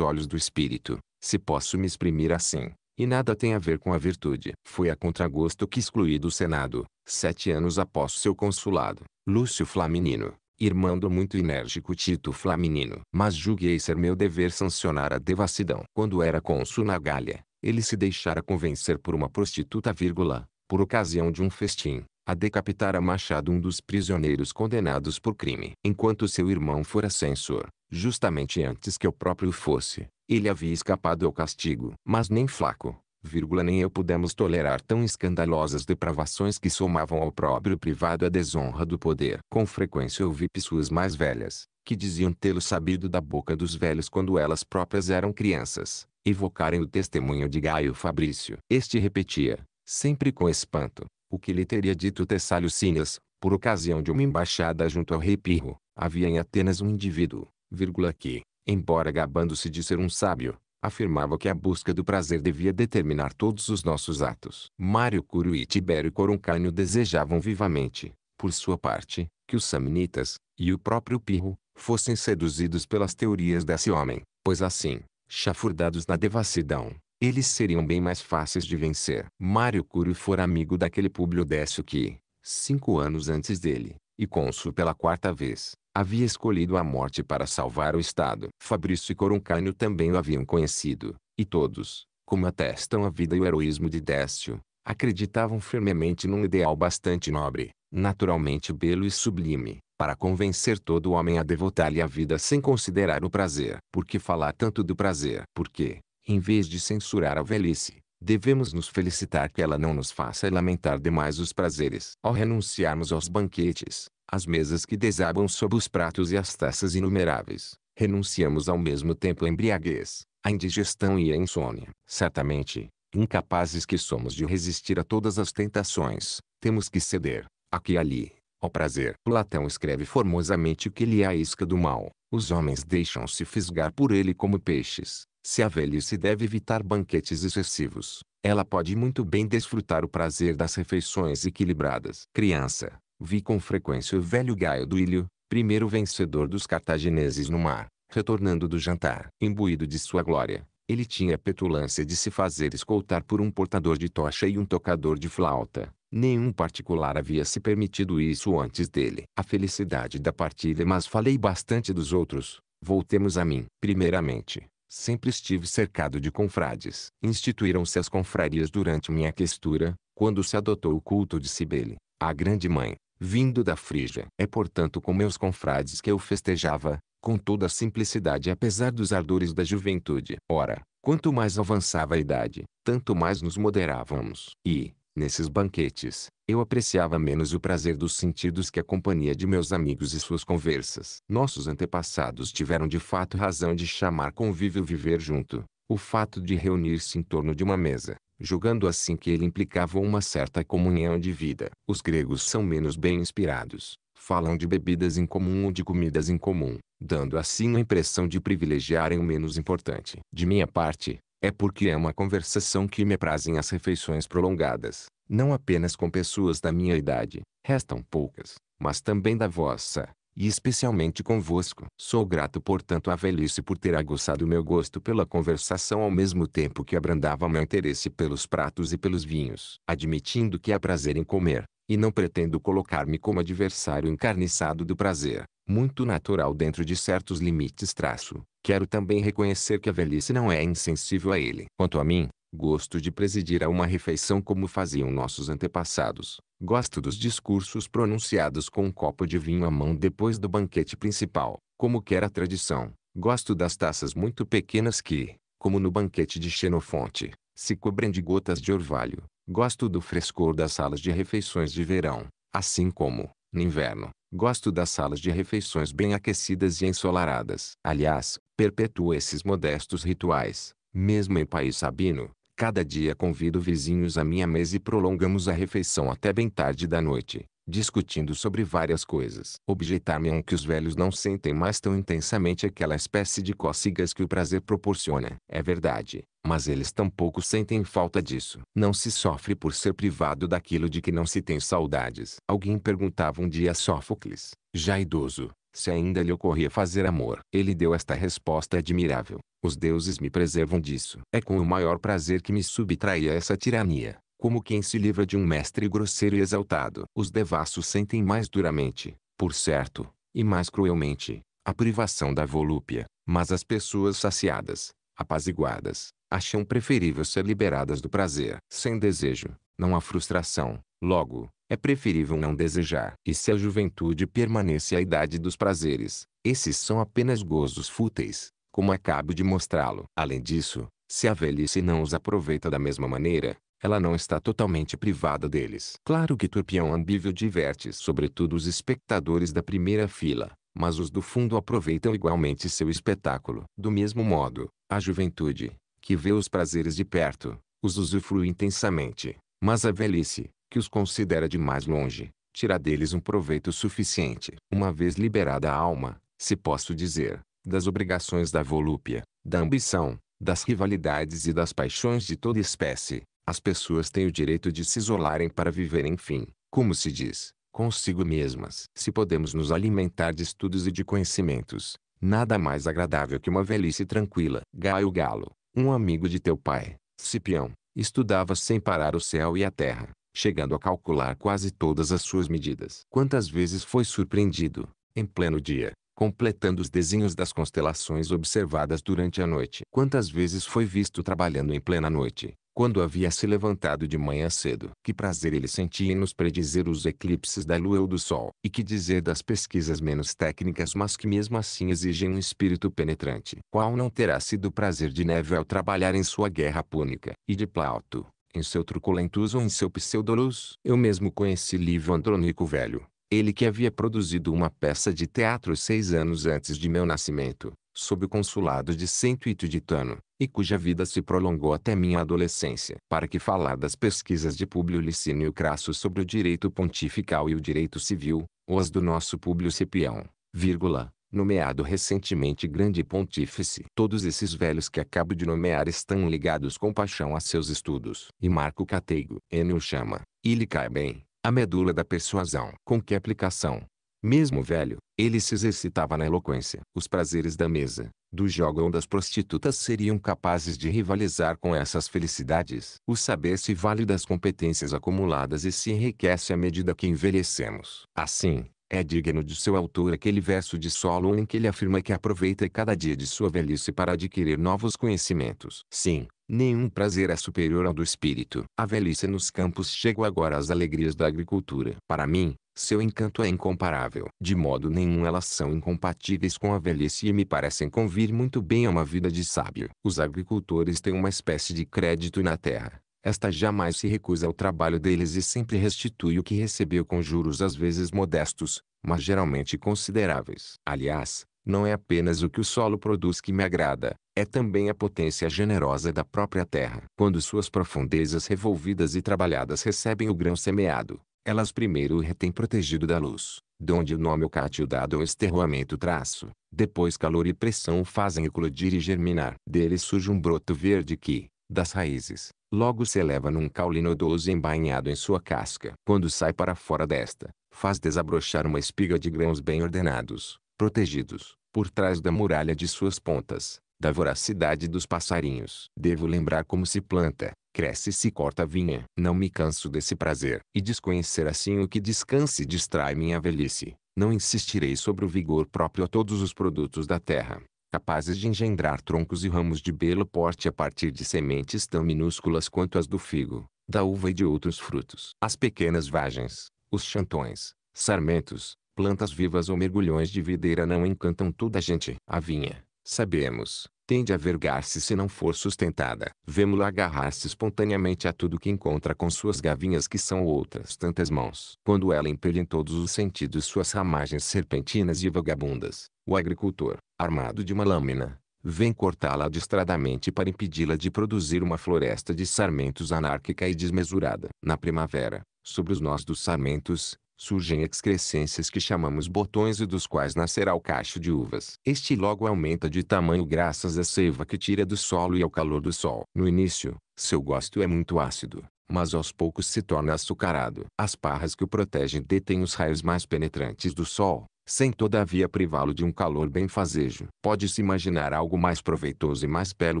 olhos do espírito, se posso me exprimir assim, e nada tem a ver com a virtude. Foi a contragosto que excluí do Senado, sete anos após seu consulado, Lúcio Flaminino, irmão do muito enérgico Tito Flaminino. Mas julguei ser meu dever sancionar a devassidão. Quando era cônsul na Gália, ele se deixara convencer por uma prostituta, vírgula, por ocasião de um festim, a decapitar a machado um dos prisioneiros condenados por crime. Enquanto seu irmão fora censor, justamente antes que eu próprio fosse, ele havia escapado ao castigo. Mas nem Flaco, vírgula, nem eu pudemos tolerar tão escandalosas depravações que somavam ao próprio privado a desonra do poder. Com frequência ouvi pessoas mais velhas, que diziam tê-lo sabido da boca dos velhos quando elas próprias eram crianças, evocarem o testemunho de Gaio Fabrício. Este repetia, sempre com espanto, o que lhe teria dito Tessalio Cíneas, por ocasião de uma embaixada junto ao rei Pirro. Havia em Atenas um indivíduo, vírgula, que, embora gabando-se de ser um sábio, afirmava que a busca do prazer devia determinar todos os nossos atos. Mário Cúrio e Tibério Coruncânio desejavam vivamente, por sua parte, que os samnitas, e o próprio Pirro, fossem seduzidos pelas teorias desse homem, pois assim, chafurdados na devassidão, eles seriam bem mais fáceis de vencer. Mário Cúrio fora amigo daquele Públio Décio que, cinco anos antes dele, e cônsul pela quarta vez, havia escolhido a morte para salvar o Estado. Fabrício e Coruncânio também o haviam conhecido, e todos, como atestam a vida e o heroísmo de Décio, acreditavam firmemente num ideal bastante nobre, naturalmente belo e sublime, para convencer todo homem a devotar-lhe a vida sem considerar o prazer. Por que falar tanto do prazer? Porque, em vez de censurar a velhice, devemos nos felicitar que ela não nos faça lamentar demais os prazeres. Ao renunciarmos aos banquetes, as mesas que desabam sob os pratos e as taças inumeráveis. Renunciamos ao mesmo tempo à embriaguez, à indigestão e à insônia. Certamente, incapazes que somos de resistir a todas as tentações, temos que ceder, aqui e ali, ao prazer. Platão escreve formosamente que ele é a isca do mal. Os homens deixam-se fisgar por ele como peixes. Se a velhice deve evitar banquetes excessivos, ela pode muito bem desfrutar o prazer das refeições equilibradas. Criança, vi com frequência o velho Gaio do Ilho, primeiro vencedor dos cartagineses no mar, retornando do jantar. Imbuído de sua glória, ele tinha a petulância de se fazer escoltar por um portador de tocha e um tocador de flauta. Nenhum particular havia se permitido isso antes dele. A felicidade da partilha mas falei bastante dos outros. Voltemos a mim. Primeiramente, sempre estive cercado de confrades. Instituíram-se as confrarias durante minha questura, quando se adotou o culto de Cibele, a grande mãe, vindo da Frígia. É portanto com meus confrades que eu festejava, com toda a simplicidade apesar dos ardores da juventude. Ora, quanto mais avançava a idade, tanto mais nos moderávamos. E, Nesses banquetes, eu apreciava menos o prazer dos sentidos que a companhia de meus amigos e suas conversas. Nossos antepassados tiveram de fato razão de chamar convívio viver junto, o fato de reunir-se em torno de uma mesa, julgando assim que ele implicava uma certa comunhão de vida. Os gregos são menos bem inspirados, falam de bebidas em comum ou de comidas em comum, dando assim a impressão de privilegiarem o menos importante. De minha parte, é porque é uma conversação que me aprazem as refeições prolongadas, não apenas com pessoas da minha idade, restam poucas, mas também da vossa, e especialmente convosco. Sou grato portanto à velhice por ter aguçado meu gosto pela conversação ao mesmo tempo que abrandava meu interesse pelos pratos e pelos vinhos. Admitindo que há prazer em comer, e não pretendo colocar-me como adversário encarniçado do prazer, muito natural dentro de certos limites traço, Quero também reconhecer que a velhice não é insensível a ele. Quanto a mim, gosto de presidir a uma refeição como faziam nossos antepassados. Gosto dos discursos pronunciados com um copo de vinho à mão depois do banquete principal, como quer a tradição. Gosto das taças muito pequenas que, como no banquete de Xenofonte, se cobrem de gotas de orvalho. Gosto do frescor das salas de refeições de verão, assim como, no inverno, Gosto das salas de refeições bem aquecidas e ensolaradas. Aliás, perpetuo esses modestos rituais, mesmo em país sabino. Cada dia convido vizinhos à minha mesa e prolongamos a refeição até bem tarde da noite, discutindo sobre várias coisas. Objetar-me-ão que os velhos não sentem mais tão intensamente aquela espécie de cócegas que o prazer proporciona. É verdade, mas eles tampouco sentem falta disso. Não se sofre por ser privado daquilo de que não se tem saudades. Alguém perguntava um dia a Sófocles, já idoso, se ainda lhe ocorria fazer amor. Ele deu esta resposta admirável. Os deuses me preservam disso. É com o maior prazer que me subtrai a essa tirania, como quem se livra de um mestre grosseiro e exaltado. Os devassos sentem mais duramente, por certo, e mais cruelmente, a privação da volúpia, mas as pessoas saciadas, apaziguadas, acham preferível ser liberadas do prazer. Sem desejo, não há frustração. Logo, é preferível não desejar. E se a juventude permanece à idade dos prazeres, esses são apenas gozos fúteis, como acabo de mostrá-lo. Além disso, se a velhice não os aproveita da mesma maneira, ela não está totalmente privada deles. Claro que Turpião ambível diverte sobretudo os espectadores da primeira fila, mas os do fundo aproveitam igualmente seu espetáculo. Do mesmo modo, a juventude, que vê os prazeres de perto, os usufrui intensamente, mas a velhice, que os considera de mais longe, tira deles um proveito suficiente. Uma vez liberada a alma, se posso dizer, das obrigações da volúpia, da ambição, das rivalidades e das paixões de toda espécie, as pessoas têm o direito de se isolarem para viver enfim, como se diz, consigo mesmas. Se podemos nos alimentar de estudos e de conhecimentos, nada mais agradável que uma velhice tranquila. Gaio Galo, um amigo de teu pai, Cipião, estudava sem parar o céu e a terra, chegando a calcular quase todas as suas medidas. Quantas vezes foi surpreendido, em pleno dia, completando os desenhos das constelações observadas durante a noite. Quantas vezes foi visto trabalhando em plena noite, quando havia se levantado de manhã cedo. Que prazer ele sentia em nos predizer os eclipses da lua ou do sol. E que dizer das pesquisas menos técnicas mas que mesmo assim exigem um espírito penetrante. Qual não terá sido o prazer de ao trabalhar em sua guerra púnica? E de Plauto, em seu truculentus ou em seu pseudolus? Eu mesmo conheci Livio Andrônico Velho. Ele que havia produzido uma peça de teatro seis anos antes de meu nascimento, sob o consulado de Centuito de Tano, e cuja vida se prolongou até minha adolescência. Para que falar das pesquisas de Públio Licínio Crasso sobre o direito pontifical e o direito civil, ou as do nosso Públio Cipião, vírgula, nomeado recentemente grande pontífice. Todos esses velhos que acabo de nomear estão ligados com paixão a seus estudos. E Marco Cateigo, Enio chama, e lhe cai bem, a medula da persuasão. Com que aplicação? Mesmo velho, ele se exercitava na eloquência. Os prazeres da mesa, do jogo ou das prostitutas seriam capazes de rivalizar com essas felicidades. O saber se vale das competências acumuladas e se enriquece à medida que envelhecemos. Assim, é digno de seu autor aquele verso de Solon em que ele afirma que aproveita cada dia de sua velhice para adquirir novos conhecimentos. Sim, nenhum prazer é superior ao do espírito. A velhice nos campos chegou agora às alegrias da agricultura. Para mim, seu encanto é incomparável. De modo nenhum elas são incompatíveis com a velhice e me parecem convir muito bem a uma vida de sábio. Os agricultores têm uma espécie de crédito na terra. Esta jamais se recusa ao trabalho deles e sempre restitui o que recebeu com juros às vezes modestos, mas geralmente consideráveis. Aliás, não é apenas o que o solo produz que me agrada, é também a potência generosa da própria terra. Quando suas profundezas revolvidas e trabalhadas recebem o grão semeado, elas primeiro o retêm protegido da luz, donde o nome ocátio dado ao esterroamento traço, depois calor e pressão o fazem eclodir e germinar. Dele surge um broto verde que, das raízes, logo se eleva num caule nodoso embainhado em sua casca. Quando sai para fora desta, faz desabrochar uma espiga de grãos bem ordenados, protegidos, por trás da muralha de suas pontas, da voracidade dos passarinhos. Devo lembrar como se planta, cresce e se corta a vinha. Não me canso desse prazer. E desconhecer assim o que descanse e distrai minha velhice. Não insistirei sobre o vigor próprio a todos os produtos da terra, capazes de engendrar troncos e ramos de belo porte a partir de sementes tão minúsculas quanto as do figo, da uva e de outros frutos. As pequenas vagens, os chantões, sarmentos, plantas vivas ou mergulhões de videira não encantam toda a gente. A vinha, sabemos, tende a vergar-se se não for sustentada. Vemo-la agarrar-se espontaneamente a tudo que encontra com suas gavinhas que são outras tantas mãos. Quando ela impele em todos os sentidos suas ramagens serpentinas e vagabundas, o agricultor, armado de uma lâmina, vem cortá-la distradamente para impedi-la de produzir uma floresta de sarmentos anárquica e desmesurada. Na primavera, sobre os nós dos sarmentos, surgem excrescências que chamamos botões e dos quais nascerá o cacho de uvas. Este logo aumenta de tamanho graças à seiva que tira do solo e ao calor do sol. No início, seu gosto é muito ácido, mas aos poucos se torna açucarado. As parras que o protegem detêm os raios mais penetrantes do sol, sem todavia privá-lo de um calor benfazejo. Pode-se imaginar algo mais proveitoso e mais belo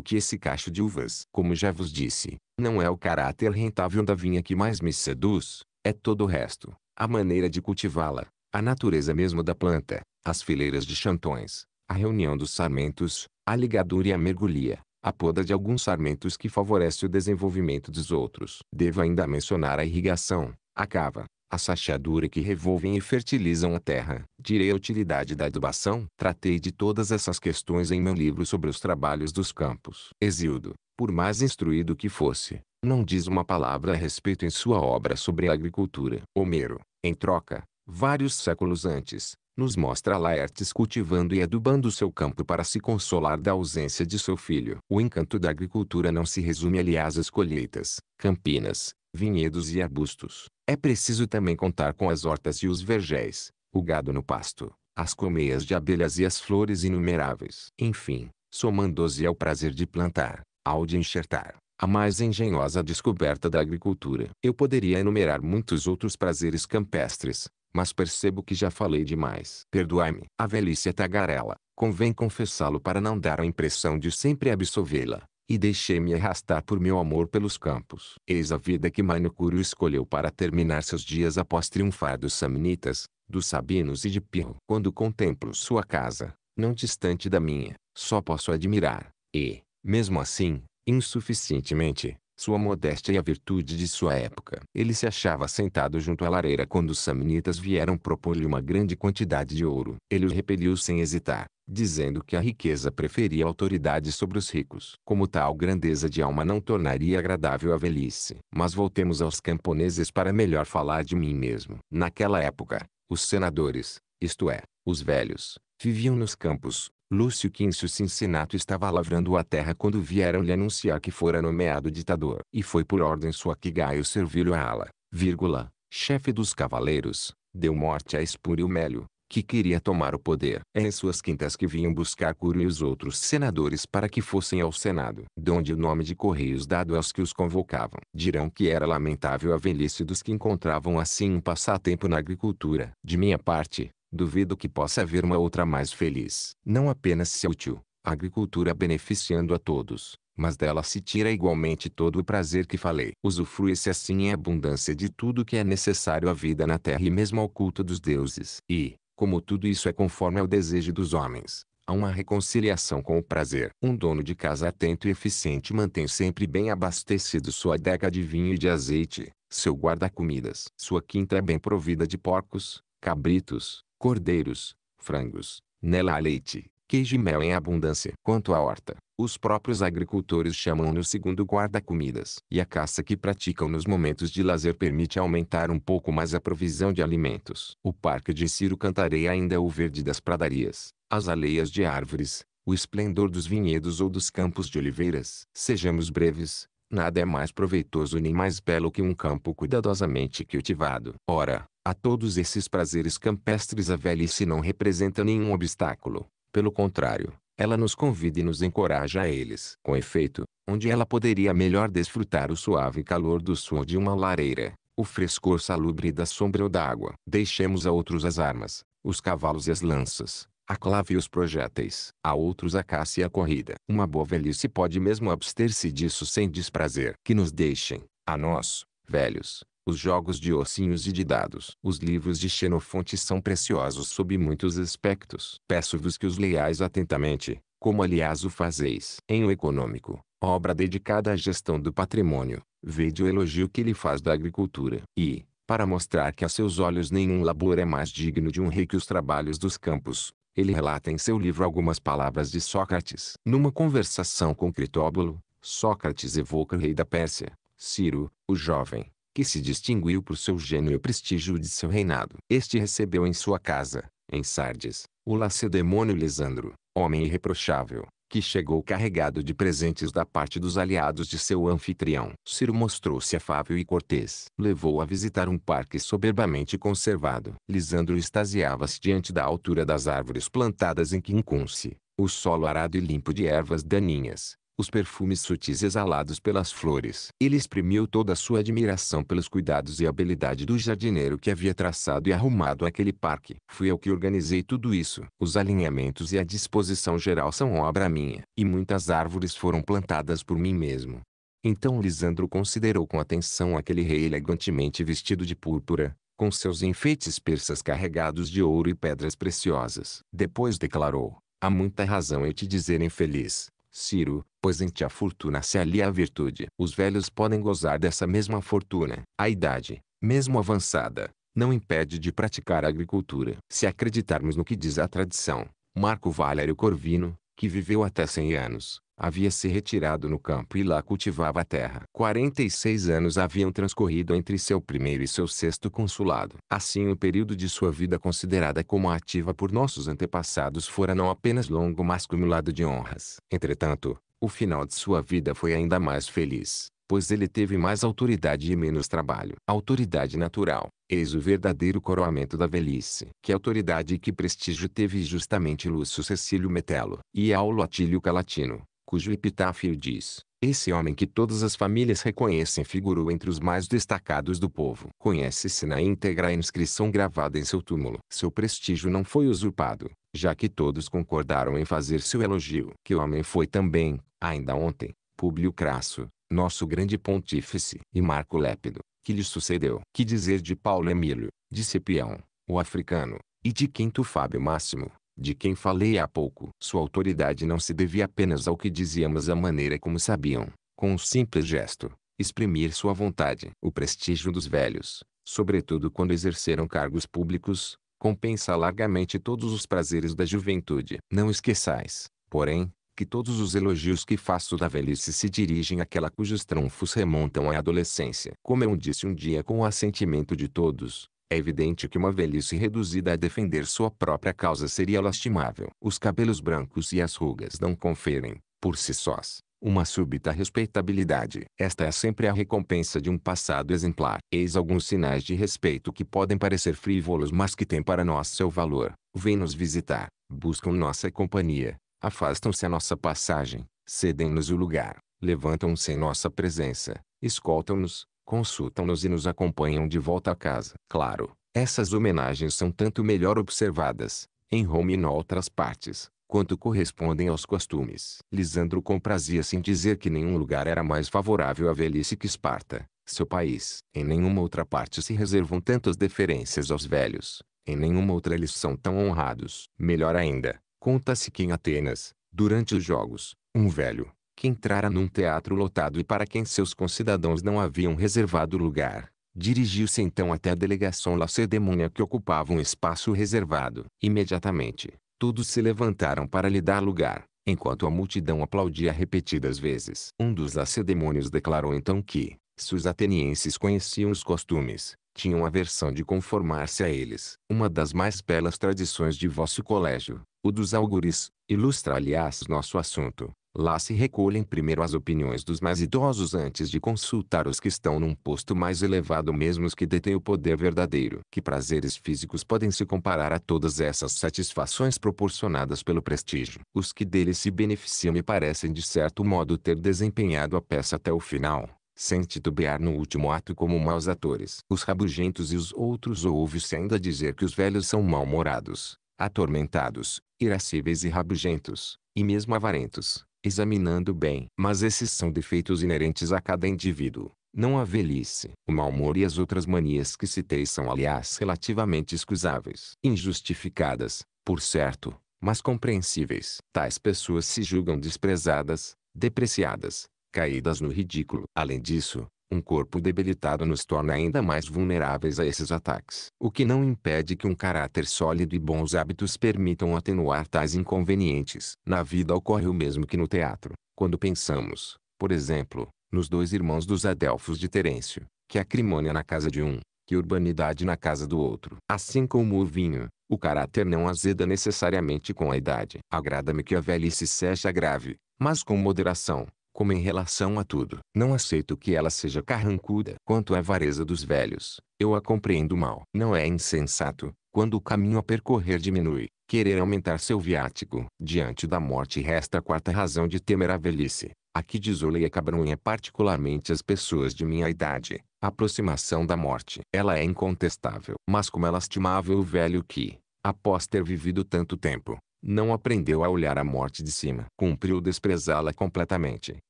que esse cacho de uvas. Como já vos disse, não é o caráter rentável da vinha que mais me seduz, é todo o resto a maneira de cultivá-la, a natureza mesmo da planta, as fileiras de chantões, a reunião dos sarmentos, a ligadura e a mergulhia, a poda de alguns sarmentos que favorece o desenvolvimento dos outros. Devo ainda mencionar a irrigação, a cava, a sachadura que revolvem e fertilizam a terra. Direi a utilidade da adubação. Tratei de todas essas questões em meu livro sobre os trabalhos dos campos. Exildo, por mais instruído que fosse, não diz uma palavra a respeito em sua obra sobre a agricultura. Homero, em troca, vários séculos antes, nos mostra Laertes cultivando e adubando seu campo para se consolar da ausência de seu filho. O encanto da agricultura não se resume aliás às colheitas, campinas, vinhedos e arbustos. É preciso também contar com as hortas e os vergéis, o gado no pasto, as colmeias de abelhas e as flores inumeráveis. Enfim, somando-se ao prazer de plantar, ao de enxertar, a mais engenhosa descoberta da agricultura. Eu poderia enumerar muitos outros prazeres campestres, mas percebo que já falei demais. Perdoai-me. A velhice é tagarela, convém confessá-lo para não dar a impressão de sempre absolvê-la, e deixei-me arrastar por meu amor pelos campos. Eis a vida que Manicúrio escolheu para terminar seus dias após triunfar dos Samnitas, dos Sabinos e de Pirro. Quando contemplo sua casa, não distante da minha, só posso admirar, e, mesmo assim, insuficientemente, sua modéstia e a virtude de sua época. Ele se achava sentado junto à lareira quando os samnitas vieram propor-lhe uma grande quantidade de ouro. Ele o repeliu sem hesitar, dizendo que a riqueza preferia autoridade sobre os ricos. Como tal grandeza de alma não tornaria agradável a velhice. Mas voltemos aos camponeses para melhor falar de mim mesmo. Naquela época, os senadores, isto é, os velhos, viviam nos campos, Lúcio Quíncio Cincinnato estava lavrando a terra quando vieram-lhe anunciar que fora nomeado ditador. E foi por ordem sua que Gaio Servilho a ala, vírgula, chefe dos cavaleiros, deu morte a Espúrio Mélio, que queria tomar o poder. É em suas quintas que vinham buscar Curo e os outros senadores para que fossem ao Senado, donde o nome de Correios dado aos que os convocavam. Dirão que era lamentável a velhice dos que encontravam assim um passatempo na agricultura. De minha parte, duvido que possa haver uma outra mais feliz. Não apenas se útil, a agricultura beneficiando a todos, mas dela se tira igualmente todo o prazer que falei. Usufrui-se assim em abundância de tudo que é necessário à vida na terra e mesmo ao culto dos deuses. E, como tudo isso é conforme ao desejo dos homens, há uma reconciliação com o prazer. Um dono de casa atento e eficiente mantém sempre bem abastecido sua adega de vinho e de azeite, seu guarda-comidas. Sua quinta é bem provida de porcos, cabritos, cordeiros, frangos. Nela há leite, queijo e mel em abundância. Quanto à horta, os próprios agricultores chamam-no segundo guarda-comidas. E a caça que praticam nos momentos de lazer permite aumentar um pouco mais a provisão de alimentos. O parque de Ciro cantareia ainda o verde das pradarias, as aleias de árvores, o esplendor dos vinhedos ou dos campos de oliveiras. Sejamos breves, nada é mais proveitoso nem mais belo que um campo cuidadosamente cultivado. Ora, a todos esses prazeres campestres a velhice não representa nenhum obstáculo. Pelo contrário, ela nos convida e nos encoraja a eles. Com efeito, onde ela poderia melhor desfrutar o suave calor do suor de uma lareira, o frescor salubre da sombra ou da água. Deixemos a outros as armas, os cavalos e as lanças, a clave e os projéteis. A outros a caça e a corrida. Uma boa velhice pode mesmo abster-se disso sem desprazer. Que nos deixem, a nós, velhos, os jogos de ossinhos e de dados. Os livros de Xenofonte são preciosos sob muitos aspectos. Peço-vos que os leiais atentamente, como aliás o fazeis. Em o econômico, obra dedicada à gestão do patrimônio, vede o elogio que ele faz da agricultura. E, para mostrar que a seus olhos nenhum labor é mais digno de um rei que os trabalhos dos campos, ele relata em seu livro algumas palavras de Sócrates. Numa conversação com Critóbulo, Sócrates evoca o rei da Pérsia, Ciro, o jovem, que se distinguiu por seu gênio e prestígio de seu reinado. Este recebeu em sua casa, em Sardes, o lacedemônio Lisandro, homem irreprochável, que chegou carregado de presentes da parte dos aliados de seu anfitrião. Ciro mostrou-se afável e cortês. Levou a visitar um parque soberbamente conservado. Lisandro extasiava-se diante da altura das árvores plantadas em quincunce, o solo arado e limpo de ervas daninhas, os perfumes sutis exalados pelas flores. Ele exprimiu toda a sua admiração pelos cuidados e habilidade do jardineiro que havia traçado e arrumado aquele parque. Fui eu que organizei tudo isso. Os alinhamentos e a disposição geral são obra minha. E muitas árvores foram plantadas por mim mesmo. Então Lisandro considerou com atenção aquele rei elegantemente vestido de púrpura, com seus enfeites persas carregados de ouro e pedras preciosas. Depois declarou, há muita razão em te dizer infeliz, Ciro, pois em ti a fortuna se alia a virtude. Os velhos podem gozar dessa mesma fortuna. A idade, mesmo avançada, não impede de praticar a agricultura. Se acreditarmos no que diz a tradição, Marco Valério Corvino, que viveu até 100 anos, havia se retirado no campo e lá cultivava a terra. 46 anos haviam transcorrido entre seu primeiro e seu sexto consulado. Assim o período de sua vida considerada como ativa por nossos antepassados fora não apenas longo mas cumulado de honras. Entretanto, o final de sua vida foi ainda mais feliz, pois ele teve mais autoridade e menos trabalho. Autoridade natural, eis o verdadeiro coroamento da velhice. Que autoridade e que prestígio teve justamente Lúcio Cecílio Metelo e Aulo Atílio Calatino, cujo epitáfio diz, esse homem que todas as famílias reconhecem figurou entre os mais destacados do povo. Conhece-se na íntegra a inscrição gravada em seu túmulo. Seu prestígio não foi usurpado, já que todos concordaram em fazer seu elogio. Que homem foi também, ainda ontem, Públio Crasso, nosso grande pontífice, e Marco Lépido, que lhe sucedeu. Que dizer de Paulo Emílio, de Cipião, o africano, e de Quinto Fábio Máximo, de quem falei há pouco. Sua autoridade não se devia apenas ao que dizíamos à maneira como sabiam, com um simples gesto, exprimir sua vontade. O prestígio dos velhos, sobretudo quando exerceram cargos públicos, compensa largamente todos os prazeres da juventude. Não esqueçais, porém, que todos os elogios que faço da velhice se dirigem àquela cujos trunfos remontam à adolescência. Como eu disse um dia com o assentimento de todos, é evidente que uma velhice reduzida a defender sua própria causa seria lastimável. Os cabelos brancos e as rugas não conferem, por si sós, uma súbita respeitabilidade. Esta é sempre a recompensa de um passado exemplar. Eis alguns sinais de respeito que podem parecer frívolos mas que têm para nós seu valor. Vêm nos visitar, buscam nossa companhia, afastam-se a nossa passagem, cedem-nos o lugar, levantam-se em nossa presença, escoltam-nos, consultam-nos e nos acompanham de volta a casa. Claro, essas homenagens são tanto melhor observadas, em Roma e em outras partes, quanto correspondem aos costumes. Lisandro comprazia-se em dizer que nenhum lugar era mais favorável à velhice que Esparta, seu país. Em nenhuma outra parte se reservam tantas deferências aos velhos, em nenhuma outra eles são tão honrados. Melhor ainda, conta-se que em Atenas, durante os jogos, um velho, que entrara num teatro lotado e para quem seus concidadãos não haviam reservado lugar, dirigiu-se então até a delegação lacedemônia que ocupava um espaço reservado. Imediatamente, Todos se levantaram para lhe dar lugar, enquanto a multidão aplaudia repetidas vezes. Um dos lacedemônios declarou então que, se os atenienses conheciam os costumes, tinham aversão de conformar-se a eles. Uma das mais belas tradições de vosso colégio, o dos augures, ilustra aliás nosso assunto. Lá se recolhem primeiro as opiniões dos mais idosos antes de consultar os que estão num posto mais elevado mesmo os que detêm o poder verdadeiro. Que prazeres físicos podem se comparar a todas essas satisfações proporcionadas pelo prestígio? Os que deles se beneficiam me parecem de certo modo ter desempenhado a peça até o final, sem titubear no último ato como maus atores. Os rabugentos e os outros ouve-se ainda dizer que os velhos são mal-humorados, atormentados, irascíveis e rabugentos, e mesmo avarentos examinando bem. Mas esses são defeitos inerentes a cada indivíduo, não a velhice. O mau humor e as outras manias que citei são aliás relativamente excusáveis. Injustificadas, por certo, mas compreensíveis. Tais pessoas se julgam desprezadas, depreciadas, caídas no ridículo. Além disso, um corpo debilitado nos torna ainda mais vulneráveis a esses ataques. O que não impede que um caráter sólido e bons hábitos permitam atenuar tais inconvenientes. Na vida ocorre o mesmo que no teatro. Quando pensamos, por exemplo, nos dois irmãos dos Adelfos de Terêncio, que acrimônia na casa de um, que urbanidade na casa do outro. Assim como o vinho, o caráter não azeda necessariamente com a idade. Agrada-me que a velhice seja grave, mas com moderação, como em relação a tudo. Não aceito que ela seja carrancuda. Quanto à avareza dos velhos, eu a compreendo mal. Não é insensato, quando o caminho a percorrer diminui, querer aumentar seu viático. Diante da morte resta a quarta razão de temer a velhice. Aqui desolei a cabrunha particularmente as pessoas de minha idade. A aproximação da morte. Ela é incontestável. Mas como é lastimável o velho que, após ter vivido tanto tempo, não aprendeu a olhar a morte de cima. Cumpriu desprezá-la completamente.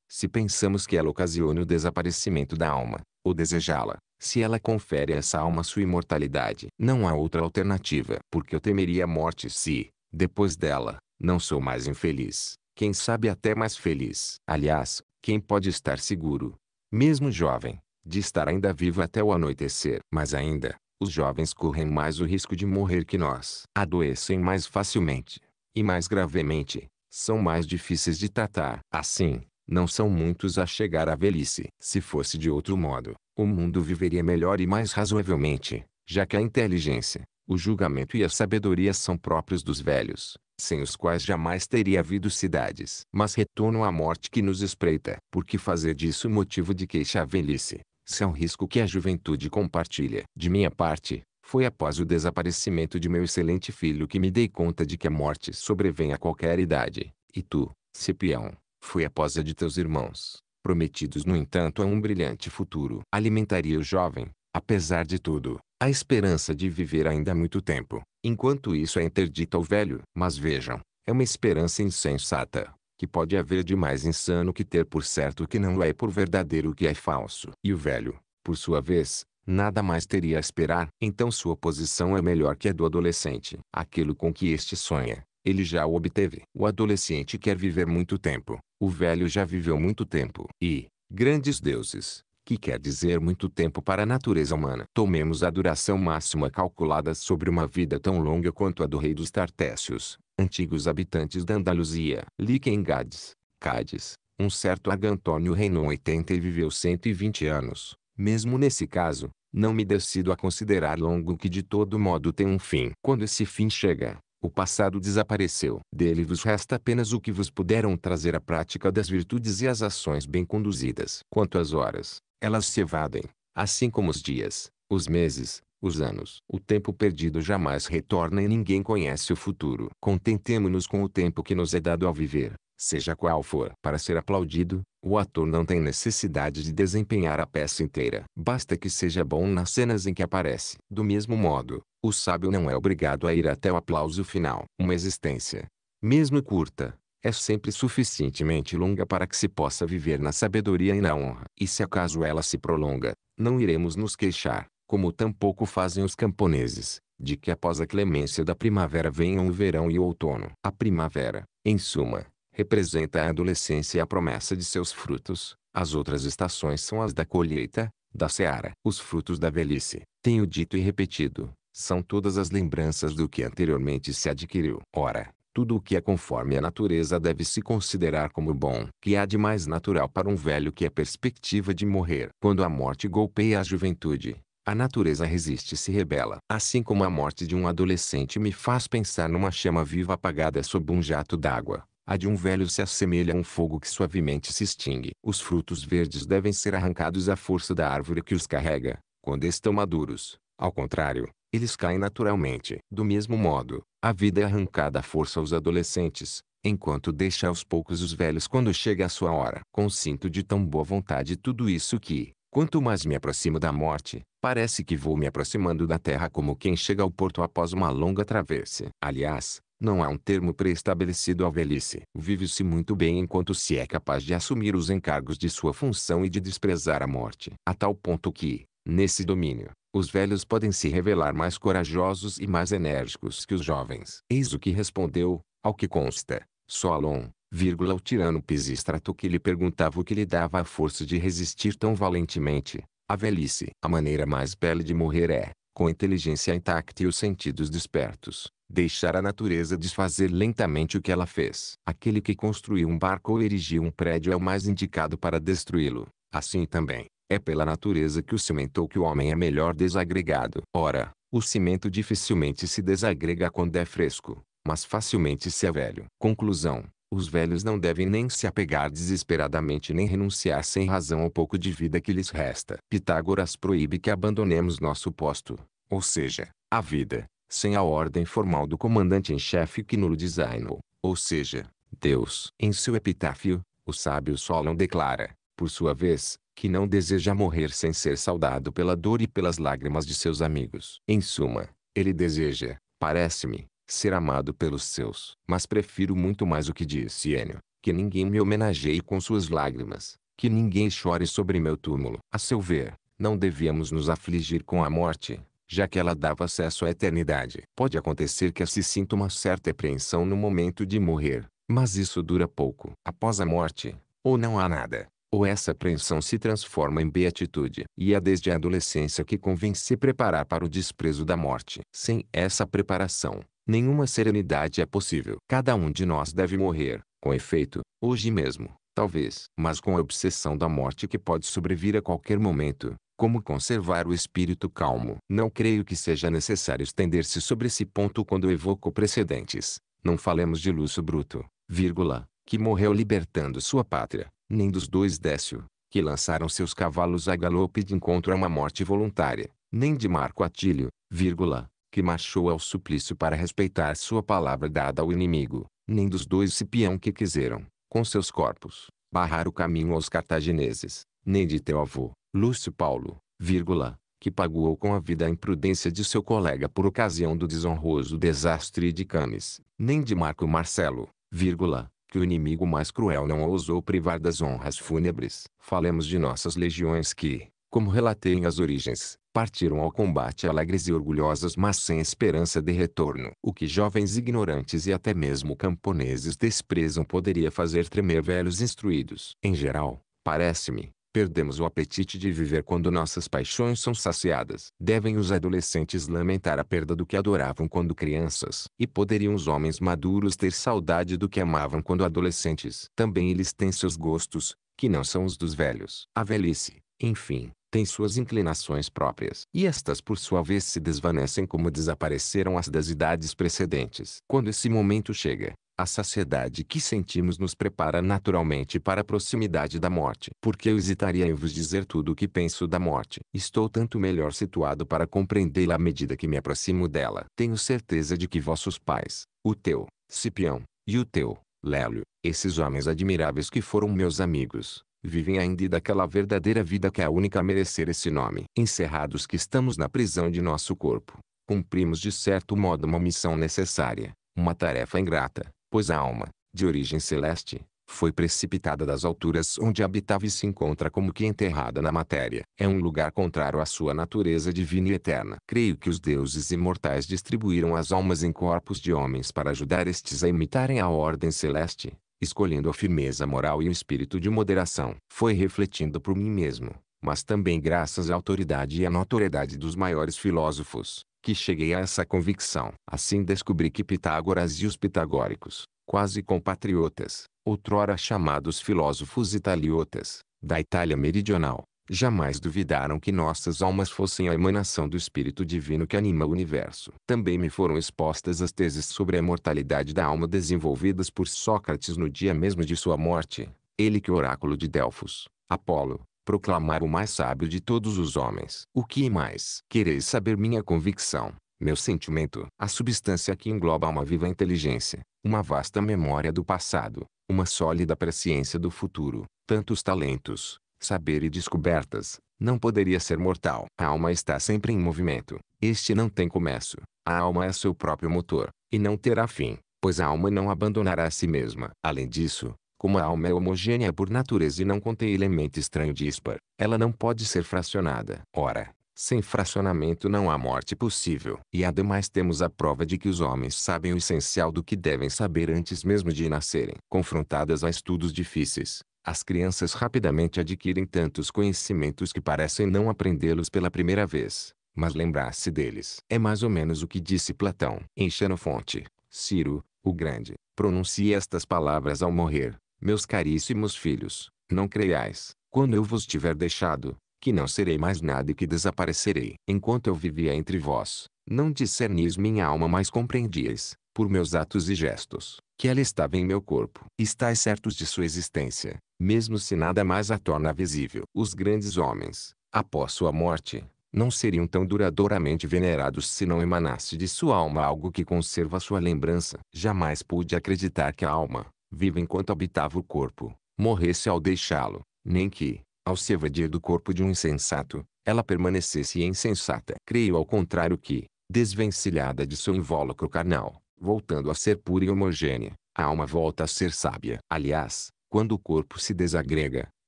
Se pensamos que ela ocasione o desaparecimento da alma, ou desejá-la, se ela confere a essa alma sua imortalidade. Não há outra alternativa. Porque eu temeria a morte se, depois dela, não sou mais infeliz. Quem sabe até mais feliz. Aliás, quem pode estar seguro, mesmo jovem, de estar ainda vivo até o anoitecer. Mas ainda, os jovens correm mais o risco de morrer que nós. Adoecem mais facilmente e mais gravemente, são mais difíceis de tratar. Assim, não são muitos a chegar à velhice. Se fosse de outro modo, o mundo viveria melhor e mais razoavelmente, já que a inteligência, o julgamento e a sabedoria são próprios dos velhos, sem os quais jamais teria havido cidades. Mas retorno à morte que nos espreita. Por que fazer disso motivo de queixa a velhice? Se é um risco que a juventude compartilha. De minha parte, foi após o desaparecimento de meu excelente filho que me dei conta de que a morte sobrevém a qualquer idade. E tu, Cipião, foi após a de teus irmãos, prometidos no entanto a um brilhante futuro. Alimentaria o jovem, apesar de tudo, a esperança de viver ainda muito tempo. Enquanto isso é interdito ao velho. Mas vejam, é uma esperança insensata, que pode haver de mais insano que ter por certo que não é por verdadeiro o que é falso. E o velho, por sua vez, nada mais teria a esperar. Então sua posição é melhor que a do adolescente. Aquilo com que este sonha, ele já o obteve. O adolescente quer viver muito tempo, o velho já viveu muito tempo. E, grandes deuses, que quer dizer muito tempo para a natureza humana. Tomemos a duração máxima calculada sobre uma vida tão longa quanto a do rei dos Tartécios, antigos habitantes da Andaluzia. Liquem Gades, Cádiz, um certo Agantônio reinou 80 e viveu 120 anos. Mesmo nesse caso, não me decido a considerar longo que de todo modo tem um fim. Quando esse fim chega, O passado desapareceu. Dele vos resta apenas o que vos puderam trazer a prática das virtudes e as ações bem conduzidas. Quanto às horas, elas se evadem, assim como os dias, os meses, os anos. O tempo perdido jamais retorna e ninguém conhece o futuro. Contentemo-nos com o tempo que nos é dado ao viver, seja qual for. Para ser aplaudido, o ator não tem necessidade de desempenhar a peça inteira. Basta que seja bom nas cenas em que aparece. Do mesmo modo, o sábio não é obrigado a ir até o aplauso final. Uma existência, mesmo curta, é sempre suficientemente longa para que se possa viver na sabedoria e na honra. E se acaso ela se prolonga, não iremos nos queixar, como tampouco fazem os camponeses, de que após a clemência da primavera venham o verão e o outono. A primavera, em suma, representa a adolescência e a promessa de seus frutos. As outras estações são as da colheita, da seara. Os frutos da velhice, tenho dito e repetido, são todas as lembranças do que anteriormente se adquiriu. Ora, tudo o que é conforme a natureza deve se considerar como bom. Que há de mais natural para um velho que a perspectiva de morrer. Quando a morte golpeia a juventude, a natureza resiste e se rebela. Assim como a morte de um adolescente me faz pensar numa chama viva apagada sob um jato d'água, a de um velho se assemelha a um fogo que suavemente se extingue. Os frutos verdes devem ser arrancados à força da árvore que os carrega, quando estão maduros. Ao contrário, eles caem naturalmente. Do mesmo modo, a vida é arrancada à força aos adolescentes, enquanto deixa aos poucos os velhos quando chega a sua hora. Consinto de tão boa vontade tudo isso que, quanto mais me aproximo da morte, parece que vou me aproximando da terra como quem chega ao porto após uma longa travessia. Aliás, não há um termo pré-estabelecido à velhice. Vive-se muito bem enquanto se é capaz de assumir os encargos de sua função e de desprezar a morte. A tal ponto que, nesse domínio, os velhos podem se revelar mais corajosos e mais enérgicos que os jovens. Eis o que respondeu, ao que consta, Solon, vírgula, o tirano Pisístrato que lhe perguntava o que lhe dava a força de resistir tão valentemente. A velhice. A maneira mais bela de morrer é, com inteligência intacta e os sentidos despertos, deixar a natureza desfazer lentamente o que ela fez. Aquele que construiu um barco ou erigiu um prédio é o mais indicado para destruí-lo. Assim também, é pela natureza que o cimentou que o homem é melhor desagregado. Ora, o cimento dificilmente se desagrega quando é fresco, mas facilmente se é velho. Conclusão. Os velhos não devem nem se apegar desesperadamente nem renunciar sem razão ao pouco de vida que lhes resta. Pitágoras proíbe que abandonemos nosso posto, ou seja, a vida, sem a ordem formal do comandante em chefe que nulo designou, ou seja, Deus. Em seu epitáfio, o sábio Solon declara, por sua vez, que não deseja morrer sem ser saudado pela dor e pelas lágrimas de seus amigos. Em suma, ele deseja, parece-me, ser amado pelos seus. Mas prefiro muito mais o que disse Enio, que ninguém me homenageie com suas lágrimas, que ninguém chore sobre meu túmulo. A seu ver, não devíamos nos afligir com a morte, já que ela dava acesso à eternidade. Pode acontecer que se sinta uma certa apreensão no momento de morrer, mas isso dura pouco. Após a morte, ou não há nada, ou essa apreensão se transforma em beatitude. E é desde a adolescência que convém se preparar para o desprezo da morte. Sem essa preparação, nenhuma serenidade é possível. Cada um de nós deve morrer, com efeito, hoje mesmo, talvez. Mas com a obsessão da morte que pode sobrevir a qualquer momento, como conservar o espírito calmo? Não creio que seja necessário estender-se sobre esse ponto quando evoco precedentes. Não falemos de Lúcio Bruto, vírgula, que morreu libertando sua pátria, nem dos dois Décio, que lançaram seus cavalos a galope de encontro a uma morte voluntária, nem de Marco Atílio, vírgula, que marchou ao suplício para respeitar sua palavra dada ao inimigo, nem dos dois Cipião que quiseram, com seus corpos, barrar o caminho aos cartagineses, nem de teu avô, Lúcio Paulo, vírgula, que pagou com a vida a imprudência de seu colega por ocasião do desonroso desastre de Cames, nem de Marco Marcelo, vírgula, que o inimigo mais cruel não ousou privar das honras fúnebres. Falemos de nossas legiões que, como relatei em as origens, partiram ao combate alegres e orgulhosas mas sem esperança de retorno. O que jovens ignorantes e até mesmo camponeses desprezam poderia fazer tremer velhos instruídos. Em geral, parece-me, Perdemos o apetite de viver quando nossas paixões são saciadas. Devem os adolescentes lamentar a perda do que adoravam quando crianças. E poderiam os homens maduros ter saudade do que amavam quando adolescentes. Também eles têm seus gostos, que não são os dos velhos. A velhice, enfim, têm suas inclinações próprias. E estas por sua vez se desvanecem como desapareceram as das idades precedentes. Quando esse momento chega, a saciedade que sentimos nos prepara naturalmente para a proximidade da morte. Porque eu hesitaria em vos dizer tudo o que penso da morte. Estou tanto melhor situado para compreendê-la à medida que me aproximo dela. Tenho certeza de que vossos pais, o teu, Cipião, e o teu, Lélio, esses homens admiráveis que foram meus amigos, vivem ainda daquela verdadeira vida que é a única a merecer esse nome. Encerrados que estamos na prisão de nosso corpo, cumprimos de certo modo uma missão necessária, uma tarefa ingrata, pois a alma, de origem celeste, foi precipitada das alturas onde habitava e se encontra como que enterrada na matéria. É um lugar contrário à sua natureza divina e eterna. Creio que os deuses imortais distribuíram as almas em corpos de homens para ajudar estes a imitarem a ordem celeste, escolhendo a firmeza moral e o espírito de moderação. Foi refletindo por mim mesmo, mas também graças à autoridade e à notoriedade dos maiores filósofos, que cheguei a essa convicção. Assim descobri que Pitágoras e os pitagóricos, quase compatriotas, outrora chamados filósofos italiotas, da Itália meridional, jamais duvidaram que nossas almas fossem a emanação do Espírito Divino que anima o universo. Também me foram expostas as teses sobre a imortalidade da alma desenvolvidas por Sócrates no dia mesmo de sua morte, ele que oráculo de Delfos, Apolo, proclamar o mais sábio de todos os homens. O que mais? Quereis saber minha convicção, meu sentimento? A substância que engloba uma viva inteligência, uma vasta memória do passado, uma sólida presciência do futuro, tantos talentos, saber e descobertas, não poderia ser mortal. A alma está sempre em movimento. Este não tem começo. A alma é seu próprio motor, e não terá fim, pois a alma não abandonará a si mesma. Além disso, como a alma é homogênea por natureza e não contém elemento estranho dispar, ela não pode ser fracionada. Ora, sem fracionamento não há morte possível. E ademais temos a prova de que os homens sabem o essencial do que devem saber antes mesmo de nascerem. Confrontadas a estudos difíceis, as crianças rapidamente adquirem tantos conhecimentos que parecem não aprendê-los pela primeira vez, mas lembrar-se deles. É mais ou menos o que disse Platão. Em Xenofonte, Ciro, o Grande, pronuncie estas palavras ao morrer. Meus caríssimos filhos, não creiais, quando eu vos tiver deixado, que não serei mais nada e que desaparecerei. Enquanto eu vivia entre vós, não discernis minha alma mas compreendias, por meus atos e gestos, que ela estava em meu corpo. Estais certos de sua existência, mesmo se nada mais a torna visível. Os grandes homens, após sua morte, não seriam tão duradouramente venerados se não emanasse de sua alma algo que conserva sua lembrança. Jamais pude acreditar que a alma, viva enquanto habitava o corpo, morresse ao deixá-lo, nem que, ao se evadir do corpo de um insensato, ela permanecesse insensata. Creio ao contrário que, desvencilhada de seu invólucro carnal, voltando a ser pura e homogênea, a alma volta a ser sábia. Aliás, quando o corpo se desagrega,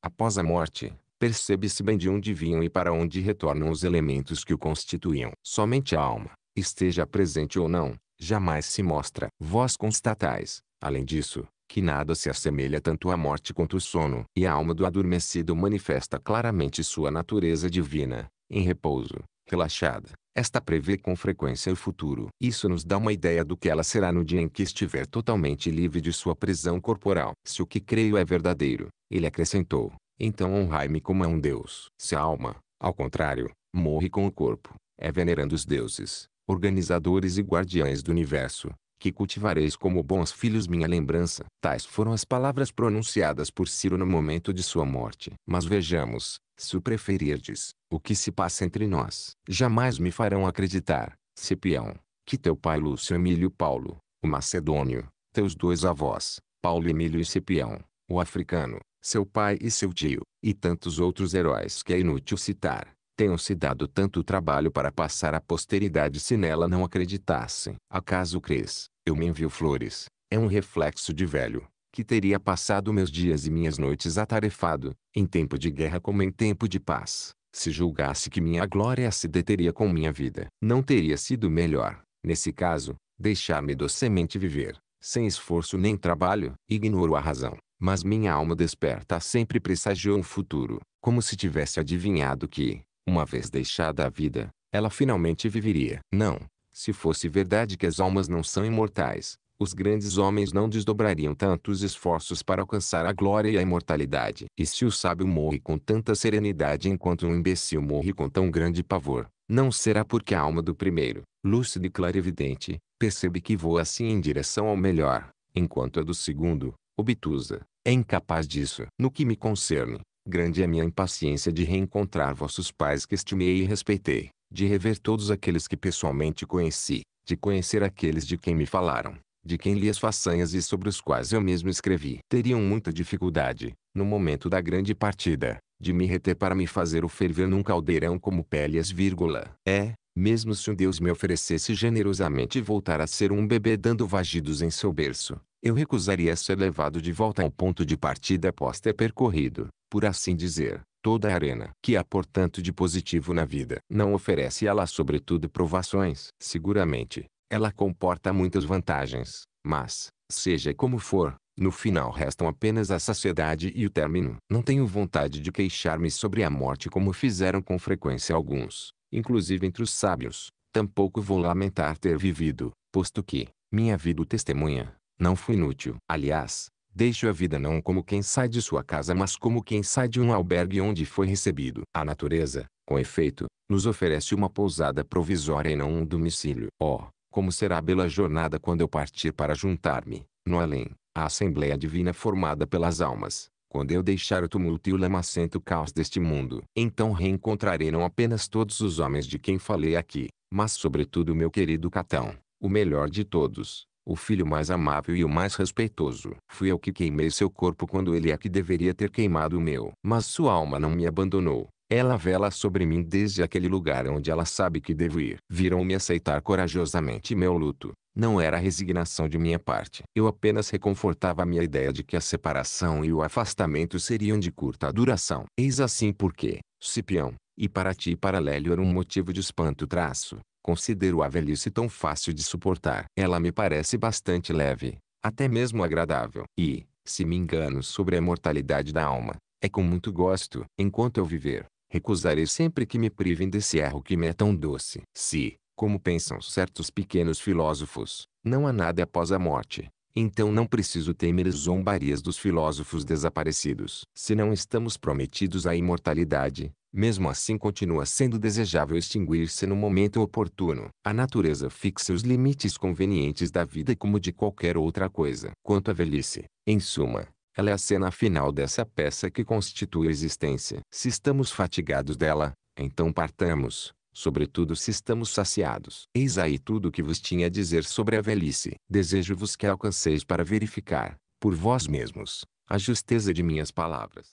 após a morte, percebe-se bem de onde vinham e para onde retornam os elementos que o constituíam. Somente a alma, esteja presente ou não, jamais se mostra. Vós constatais, além disso, que nada se assemelha tanto à morte quanto ao sono. E a alma do adormecido manifesta claramente sua natureza divina, em repouso, relaxada. Esta prevê com frequência o futuro. Isso nos dá uma ideia do que ela será no dia em que estiver totalmente livre de sua prisão corporal. Se o que creio é verdadeiro, ele acrescentou, então honrai-me como é um Deus. Se a alma, ao contrário, morre com o corpo, é venerando os deuses, organizadores e guardiães do universo, que cultivareis como bons filhos minha lembrança. Tais foram as palavras pronunciadas por Ciro no momento de sua morte. Mas vejamos, se o preferirdes, o que se passa entre nós. Jamais me farão acreditar, Cipião, que teu pai Lúcio Emílio Paulo, o macedônio, teus dois avós, Paulo Emílio e Cipião, o africano, seu pai e seu tio, e tantos outros heróis que é inútil citar, tenham se dado tanto trabalho para passar à posteridade se nela não acreditassem. Acaso crês, eu me envio flores, é um reflexo de velho, que teria passado meus dias e minhas noites atarefado, em tempo de guerra como em tempo de paz, se julgasse que minha glória se deteria com minha vida. Não teria sido melhor, nesse caso, deixar-me docemente viver, sem esforço nem trabalho? Ignoro a razão, mas minha alma desperta sempre pressagiou um futuro, como se tivesse adivinhado que, uma vez deixada a vida, ela finalmente viveria. Não, se fosse verdade que as almas não são imortais, os grandes homens não desdobrariam tantos esforços para alcançar a glória e a imortalidade. E se o sábio morre com tanta serenidade enquanto um imbecil morre com tão grande pavor, não será porque a alma do primeiro, lúcido e clarividente, percebe que voa assim em direção ao melhor, enquanto a do segundo, obtusa, é incapaz disso. No que me concerne, grande é minha impaciência de reencontrar vossos pais que estimei e respeitei, de rever todos aqueles que pessoalmente conheci, de conhecer aqueles de quem me falaram, de quem li as façanhas e sobre os quais eu mesmo escrevi. Teriam muita dificuldade, no momento da grande partida, de me reter para me fazer o ferver num caldeirão como Pélias, vírgula. É, mesmo se um Deus me oferecesse generosamente voltar a ser um bebê dando vagidos em seu berço, eu recusaria ser levado de volta ao ponto de partida após ter percorrido, por assim dizer, toda a arena. Que há portanto de positivo na vida? Não oferece ela sobretudo provações. Seguramente, ela comporta muitas vantagens, mas, seja como for, no final restam apenas a saciedade e o término. Não tenho vontade de queixar-me sobre a morte como fizeram com frequência alguns, inclusive entre os sábios. Tampouco vou lamentar ter vivido, posto que, minha vida o testemunha, não foi inútil. Aliás, deixo a vida não como quem sai de sua casa mas como quem sai de um albergue onde foi recebido. A natureza, com efeito, nos oferece uma pousada provisória e não um domicílio. Oh, como será bela jornada quando eu partir para juntar-me, no além, à Assembleia Divina formada pelas almas, quando eu deixar o tumulto e o lamacento caos deste mundo. Então reencontrarei não apenas todos os homens de quem falei aqui, mas sobretudo meu querido Catão, o melhor de todos, o filho mais amável e o mais respeitoso. Fui eu que queimei seu corpo quando ele é que deveria ter queimado o meu. Mas sua alma não me abandonou. Ela vela sobre mim desde aquele lugar onde ela sabe que devo ir. Viram-me aceitar corajosamente meu luto. Não era resignação de minha parte. Eu apenas reconfortava a minha ideia de que a separação e o afastamento seriam de curta duração. Eis assim porque, Cipião, e para ti e para Lélio era um motivo de espanto traço. Considero a velhice tão fácil de suportar. Ela me parece bastante leve, até mesmo agradável. E, se me engano sobre a mortalidade da alma, é com muito gosto. Enquanto eu viver, recusarei sempre que me privem desse erro que me é tão doce. Se, como pensam certos pequenos filósofos, não há nada após a morte. Então não preciso temer as zombarias dos filósofos desaparecidos. Se não estamos prometidos à imortalidade, mesmo assim continua sendo desejável extinguir-se no momento oportuno. A natureza fixa os limites convenientes da vida como de qualquer outra coisa. Quanto à velhice, em suma, ela é a cena final dessa peça que constitui a existência. Se estamos fatigados dela, então partamos, sobretudo se estamos saciados. Eis aí tudo o que vos tinha a dizer sobre a velhice. Desejo-vos que alcanceis para verificar, por vós mesmos, a justeza de minhas palavras.